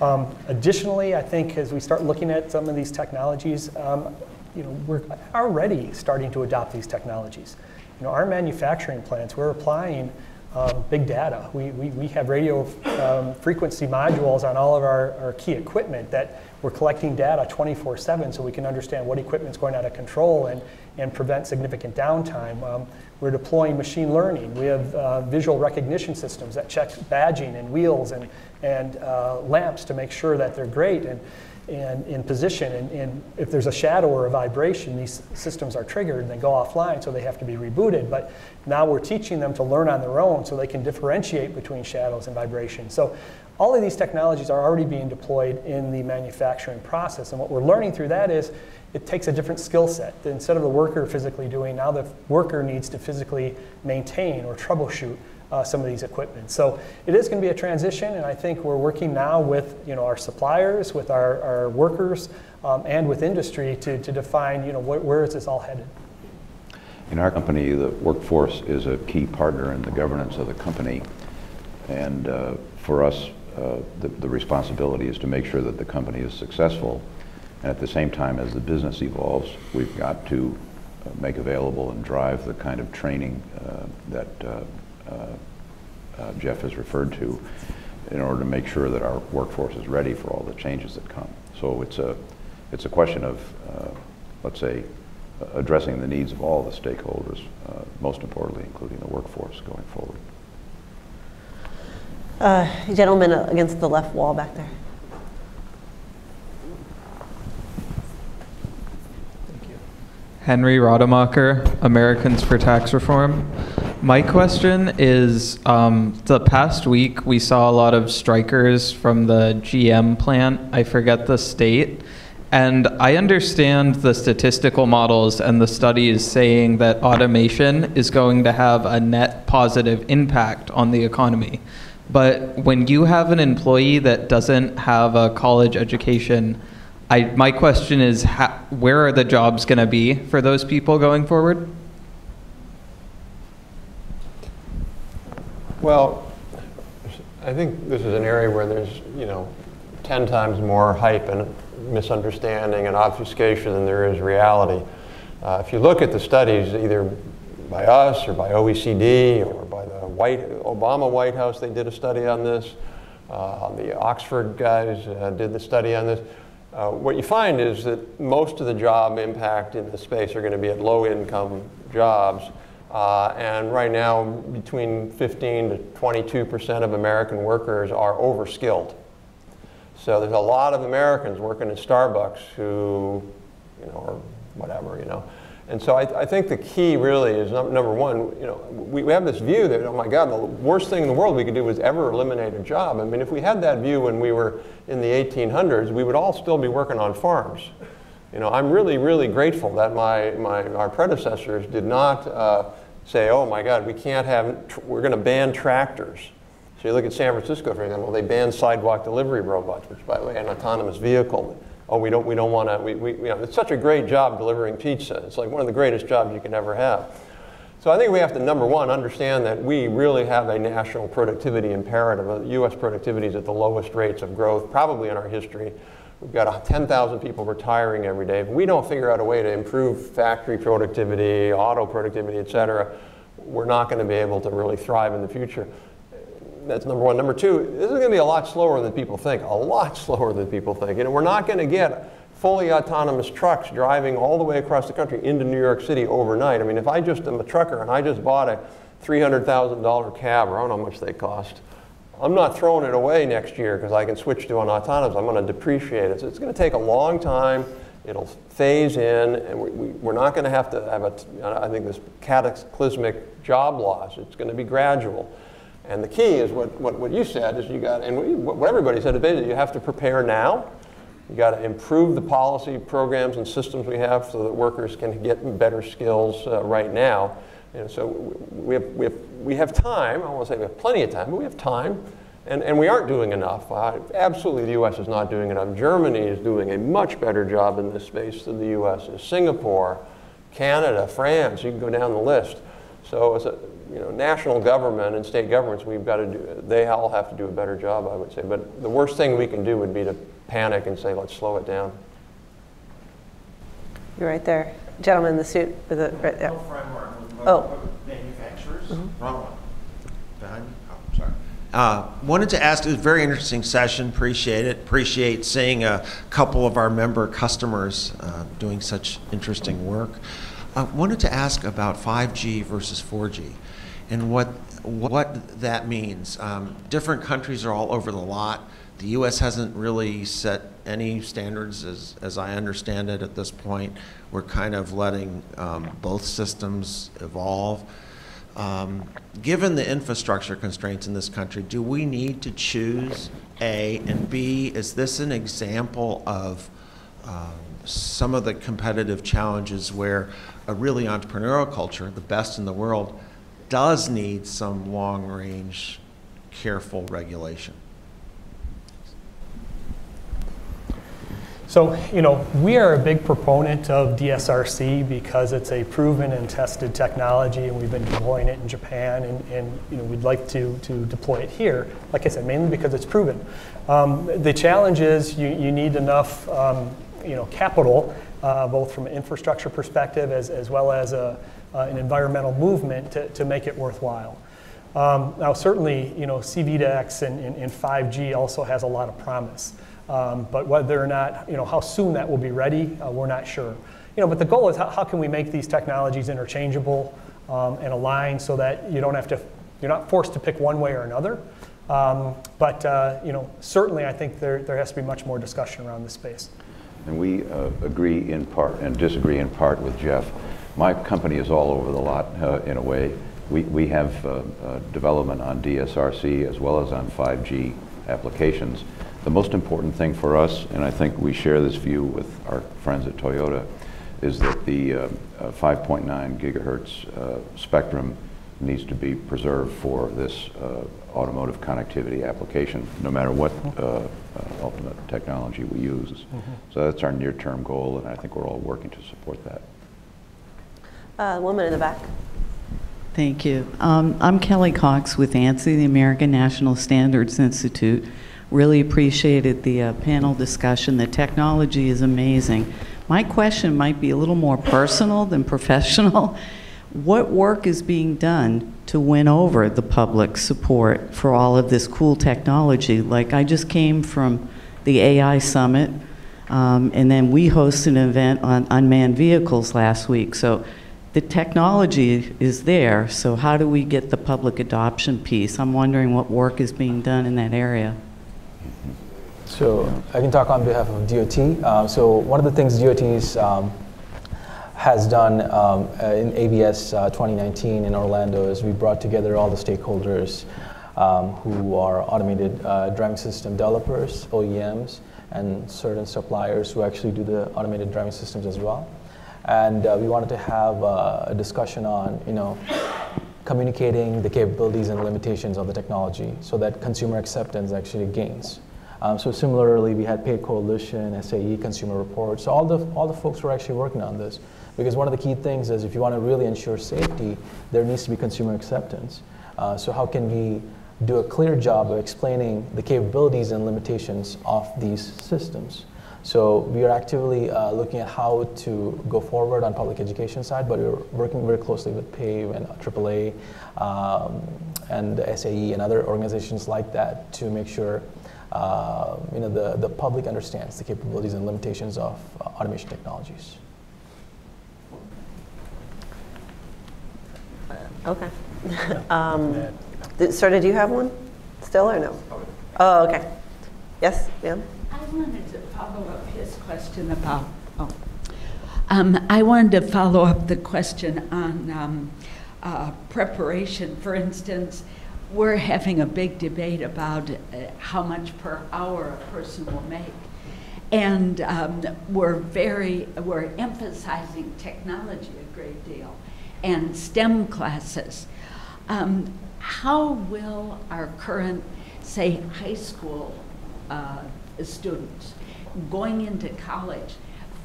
Um, additionally, I think as we start looking at some of these technologies, um, you know, we're already starting to adopt these technologies. You know, our manufacturing plants, we're applying um, big data. We, we, we have radio um, frequency modules on all of our, our key equipment that we're collecting data 24 7 so we can understand what equipment's going out of control and, and prevent significant downtime. Um, we're deploying machine learning. We have uh, visual recognition systems that check badging and wheels and, and uh, lamps to make sure that they're great. And, and in position. And, and, if there's a shadow or a vibration, these systems are triggered and they go offline, so they have to be rebooted. But now we're teaching them to learn on their own so they can differentiate between shadows and vibrations. So all of these technologies are already being deployed in the manufacturing process. And what we're learning through that is it takes a different skill set. Instead of the worker physically doing, now the worker needs to physically maintain or troubleshoot uh, some of these equipment. So it is going to be a transition, and I think we're working now with you know our suppliers, with our, our workers, um, and with industry to, to define you know wh- where is this all headed. In our company, the workforce is a key partner in the governance of the company, and uh, for us, uh, the, the responsibility is to make sure that the company is successful. And at the same time, as the business evolves, we've got to uh, make available and drive the kind of training uh, that uh, uh, uh, Jeff has referred to in order to make sure that our workforce is ready for all the changes that come. So it's a, it's a question of, let's say, addressing the needs of all the stakeholders, most importantly, including the workforce going forward. Uh, gentleman against the left wall back there. Henry Rademacher, Americans for Tax Reform. My question is um, the past week we saw a lot of strikers from the GM plant. I forget the state. And I understand the statistical models and the studies saying that automation is going to have a net positive impact on the economy. But when you have an employee that doesn't have a college education, I, my question is ha- where are the jobs going to be for those people going forward? Well, I think this is an area where there's, you know, 10 times more hype and misunderstanding and obfuscation than there is reality. Uh, if you look at the studies, either by us or by OECD or by the White, Obama White House, they did a study on this. Uh, the Oxford guys uh, did the study on this. Uh, what you find is that most of the job impact in the space are going to be at low income jobs. Uh, and right now, between 15 to 22 percent of American workers are overskilled. So there's a lot of Americans working at Starbucks who, you know, or whatever, you know. And so I, I think the key really is num number one, you know, we, we have this view that, oh my God, the worst thing in the world we could do is ever eliminate a job. I mean, if we had that view when we were in the 1800s, we would all still be working on farms. You know, I'm really, really grateful that my, my, our predecessors did not uh, say, oh my God, we can't have, we're going to ban tractors. So you look at San Francisco, for example, they banned sidewalk delivery robots, which, by the way, an autonomous vehicle. Oh, we don't, we don't want to, we, we, you know, it's such a great job delivering pizza. It's like one of the greatest jobs you can ever have. So I think we have to, number one, understand that we really have a national productivity imperative. Uh, U.S. productivity is at the lowest rates of growth probably in our history. We've got 10,000 people retiring every day. If we don't figure out a way to improve factory productivity, auto productivity, et cetera, we're not going to be able to really thrive in the future. That's number one. Number two, this is going to be a lot slower than people think, a lot slower than people think. And we're not going to get fully autonomous trucks driving all the way across the country into New York City overnight. I mean, if I just am a trucker and I just bought a $300,000 cab, or I don't know how much they cost, I'm not throwing it away next year because I can switch to an autonomous. I'm going to depreciate it. So it's going to take a long time. It'll phase in, and we, we, we're not going to have to have a, I think, this cataclysmic job loss. It's going to be gradual. And the key is what, what, what you said is you got, and what everybody said is you have to prepare now. You got to improve the policy programs and systems we have so that workers can get better skills uh, right now. And so we have, we have, we have time. I to say we have plenty of time, but we have time. And, and we aren't doing enough. Uh, absolutely, the U.S. is not doing enough. Germany is doing a much better job in this space than the U.S. is. Singapore, Canada, France, you can go down the list. So as a you know, national government and state governments, we've got to do, they all have to do a better job, I would say. But the worst thing we can do would be to panic and say, let's slow it down. You're right there. Gentleman in the suit with the, right there. Oh. Manufacturers. Mm-hmm. Wrong one. Behind you? Oh, sorry. Uh, wanted to ask, it was a very interesting session. Appreciate it. Appreciate seeing a couple of our member customers uh, doing such interesting work. I wanted to ask about 5G versus 4G and what, what that means. Um, different countries are all over the lot. The U.S. hasn't really set any standards, as, as I understand it at this point. We're kind of letting um, both systems evolve. Um, given the infrastructure constraints in this country, do we need to choose A and B? Is this an example of um, some of the competitive challenges where a really entrepreneurial culture, the best in the world, does need some long-range, careful regulation. So, you know, we are a big proponent of DSRC because it's a proven and tested technology, and we've been deploying it in Japan, and, and you know, we'd like to, to deploy it here. Like I said, mainly because it's proven. Um, the challenge is you, you need enough, um, you know, capital, uh, both from an infrastructure perspective as, as well as a, an environmental movement to, to make it worthwhile. Um, now, certainly, you know, C-V2X and, and, and 5G also has a lot of promise. Um, but whether or not, you know, how soon that will be ready, uh, we're not sure. You know, but the goal is how, how can we make these technologies interchangeable um, and aligned so that you don't have to, you're not forced to pick one way or another. Um, but, uh, you know, certainly I think there, there has to be much more discussion around this space. And we uh, agree in part and disagree in part with Jeff. My company is all over the lot uh, in a way. We, we have uh, uh, development on DSRC as well as on 5G applications. The most important thing for us, and I think we share this view with our friends at Toyota, is that the uh, uh, 5.9 gigahertz uh, spectrum needs to be preserved for this uh, automotive connectivity application, no matter what uh, uh, ultimate technology we use. Mm -hmm. So that's our near-term goal, and I think we're all working to support that. Uh, woman in the back. Thank you. Um, I'm Kelly Cox with ANSI, the American National Standards Institute. Really appreciated the uh, panel discussion. The technology is amazing. My question might be a little more personal than professional. What work is being done to win over the public support for all of this cool technology? Like, I just came from the AI Summit, um, and then we hosted an event on unmanned vehicles last week. So the technology is there, so how do we get the public adoption piece? I'm wondering what work is being done in that area. So I can talk on behalf of DOT. Um, so one of the things DOT um, has done um, uh, in ABS uh, 2019 in Orlando is we brought together all the stakeholders um, who are automated uh, driving system developers, OEMs, and certain suppliers who actually do the automated driving systems as well. And uh, we wanted to have uh, a discussion on, you know, communicating the capabilities and limitations of the technology so that consumer acceptance actually gains. Um, so similarly, we had PAVE Coalition, SAE, Consumer Reports. So all the, all the folks were actually working on this. Because one of the key things is if you want to really ensure safety, there needs to be consumer acceptance. Uh, so how can we do a clear job of explaining the capabilities and limitations of these systems? So we are actively uh, looking at how to go forward on public education side, but we're working very closely with PAVE and AAA um, and SAE and other organizations like that to make sure uh, you know, the, the public understands the capabilities and limitations of uh, automation technologies. Okay. um, Serta, do you have one still or no? Oh, okay. Yes, ma'am? I wanted to follow up his question about, oh. Um, I wanted to follow up the question on um, uh, preparation. For instance, we're having a big debate about uh, how much per hour a person will make. And um, we're very, we're emphasizing technology a great deal and STEM classes. Um, how will our current, say, high school uh, students going into college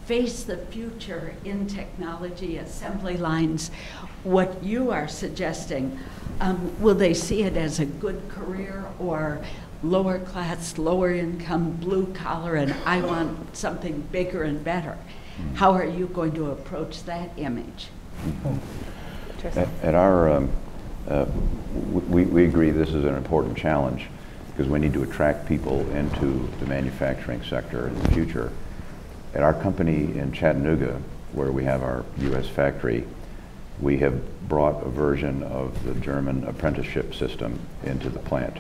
face the future in technology, assembly lines, what you are suggesting, um, will they see it as a good career or lower class, lower income, blue collar, and I want something bigger and better? How are you going to approach that image? At, at our, um, uh, we, we agree this is an important challenge because we need to attract people into the manufacturing sector in the future. At our company in Chattanooga, where we have our U.S. factory, we have brought a version of the German apprenticeship system into the plant.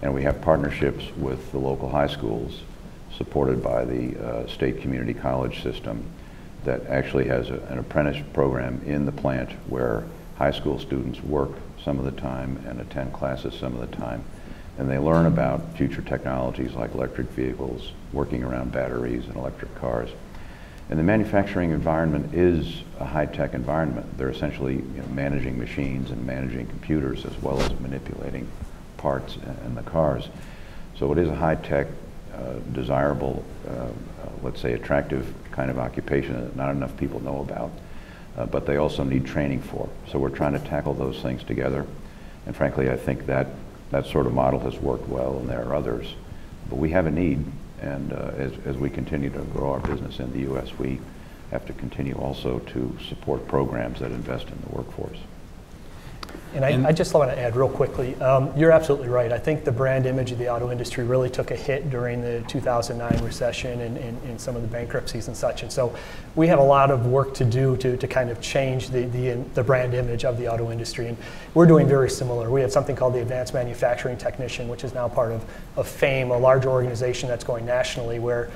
And we have partnerships with the local high schools supported by the uh, state community college system that actually has a, an apprentice program in the plant where high school students work some of the time and attend classes some of the time. And they learn about future technologies like electric vehicles, working around batteries and electric cars. And the manufacturing environment is a high-tech environment. They're essentially you know, managing machines and managing computers as well as manipulating parts in the cars. So it is a high-tech, uh, desirable, uh, uh, let's say attractive kind of occupation that not enough people know about, uh, but they also need training for. So we're trying to tackle those things together. And frankly, I think that that sort of model has worked well, and there are others. But we have a need, and uh, as, as we continue to grow our business in the U.S., we have to continue also to support programs that invest in the workforce. And I, I just want to add real quickly, um, you're absolutely right. I think the brand image of the auto industry really took a hit during the 2009 recession and, and, and some of the bankruptcies and such. And so we have a lot of work to do to, to kind of change the, the, the brand image of the auto industry. And we're doing very similar. We have something called the Advanced Manufacturing Technician, which is now part of, of FAME, a large organization that's going nationally where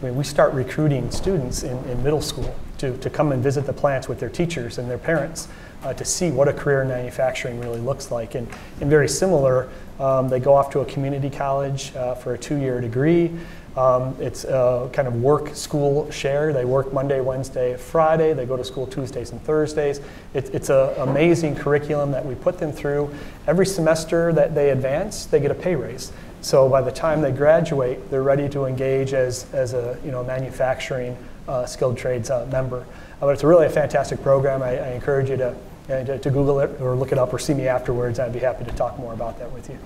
I mean, we start recruiting students in, in middle school to, to come and visit the plants with their teachers and their parents uh, to see what a career in manufacturing really looks like. And, and very similar, um, they go off to a community college uh, for a two-year degree. Um, it's a kind of work school share. They work Monday, Wednesday, Friday. They go to school Tuesdays and Thursdays. It, it's an amazing curriculum that we put them through. Every semester that they advance, they get a pay raise. So by the time they graduate, they're ready to engage as, as a you know, manufacturing uh, skilled trades uh, member. Uh, but it's really a fantastic program. I, I encourage you to, to, to Google it or look it up or see me afterwards. I'd be happy to talk more about that with you.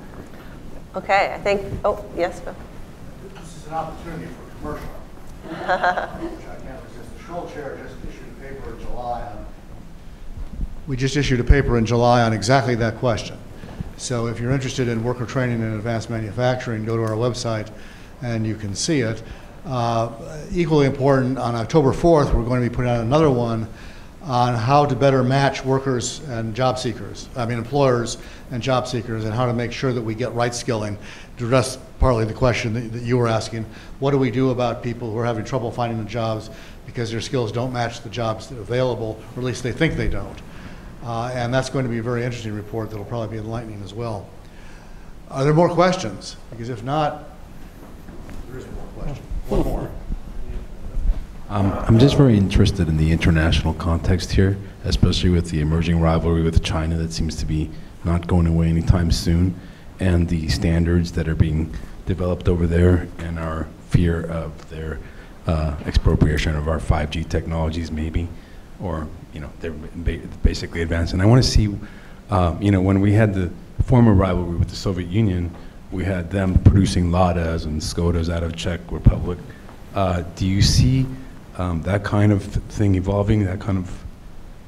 Okay, I think, oh, yes, Phil. This is an opportunity for commercial, which I can't resist. The Scholl Chair just issued a paper in July on... We just issued a paper in July on exactly that question. So if you're interested in worker training in advanced manufacturing, go to our website and you can see it. Uh, equally important, on October 4th, we're going to be putting out another one on how to better match workers and job seekers, I mean employers and job seekers, and how to make sure that we get right skilling to address partly the question that, that you were asking. What do we do about people who are having trouble finding the jobs because their skills don't match the jobs that are available, or at least they think they don't? Uh, and that's going to be a very interesting report that'll probably be enlightening as well. Are there more questions? Because if not, there is more question. One more. Um, I'm just very interested in the international context here, especially with the emerging rivalry with China that seems to be not going away anytime soon, and the standards that are being developed over there, and our fear of their uh, expropriation of our 5G technologies, maybe, or you know, they're ba basically advanced. And I want to see, uh, you know, when we had the former rivalry with the Soviet Union, we had them producing Ladas and Skodas out of Czech Republic. Uh, do you see um, that kind of thing evolving, that kind of,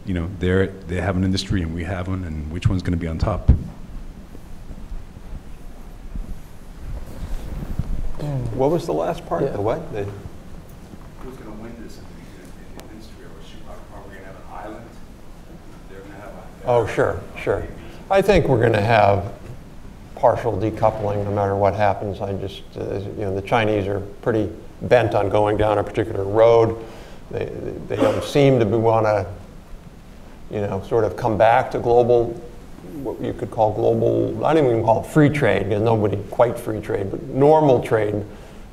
you know, they they have an industry and we have one, and which one's going to be on top? What was the last part? Yeah. The what? The, Who's going to win this in the, in the industry? Are we, are going to have an island? They're going to have a. oh, sure, sure. I think we're going to have partial decoupling no matter what happens. I just, uh, you know, the Chinese are pretty bent on going down a particular road. They, they don't seem to want to, you know, sort of come back to global, what you could call global, I don't even call it free trade, because nobody quite free trade, but normal trade.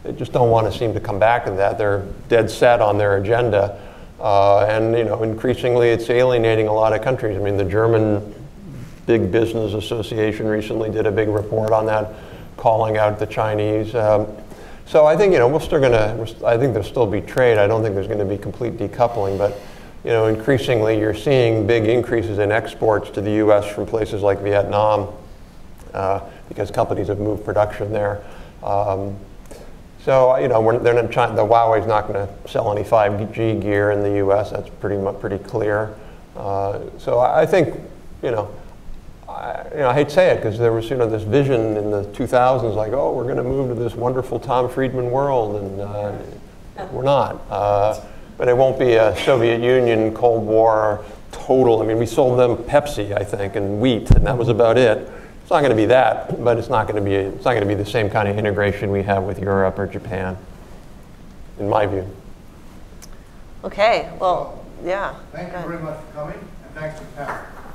They just don't want to seem to come back to that. They're dead set on their agenda. Uh, and, you know, increasingly it's alienating a lot of countries. I mean, the German Big Business Association recently did a big report on that, calling out the Chinese. Um, so I think you know we're still going to. I think there'll still be trade. I don't think there's going to be complete decoupling, but you know increasingly you're seeing big increases in exports to the U.S. from places like Vietnam uh, because companies have moved production there. Um, so you know we're, they're not trying, the Huawei's not going to sell any 5G gear in the U.S. That's pretty pretty clear. Uh, so I think you know I, you know, I hate to say it because there was, you know, this vision in the 2000s, like, oh, we're going to move to this wonderful Tom Friedman world, and uh, we're not. Uh, but it won't be a Soviet Union Cold War total. I mean, we sold them Pepsi, I think, and wheat, and that was about it. It's not going to be that, but it's not going to be. It's not going to be the same kind of integration we have with Europe or Japan, in my view. Okay, well, yeah. Thank you very much for coming, and thanks to the panel.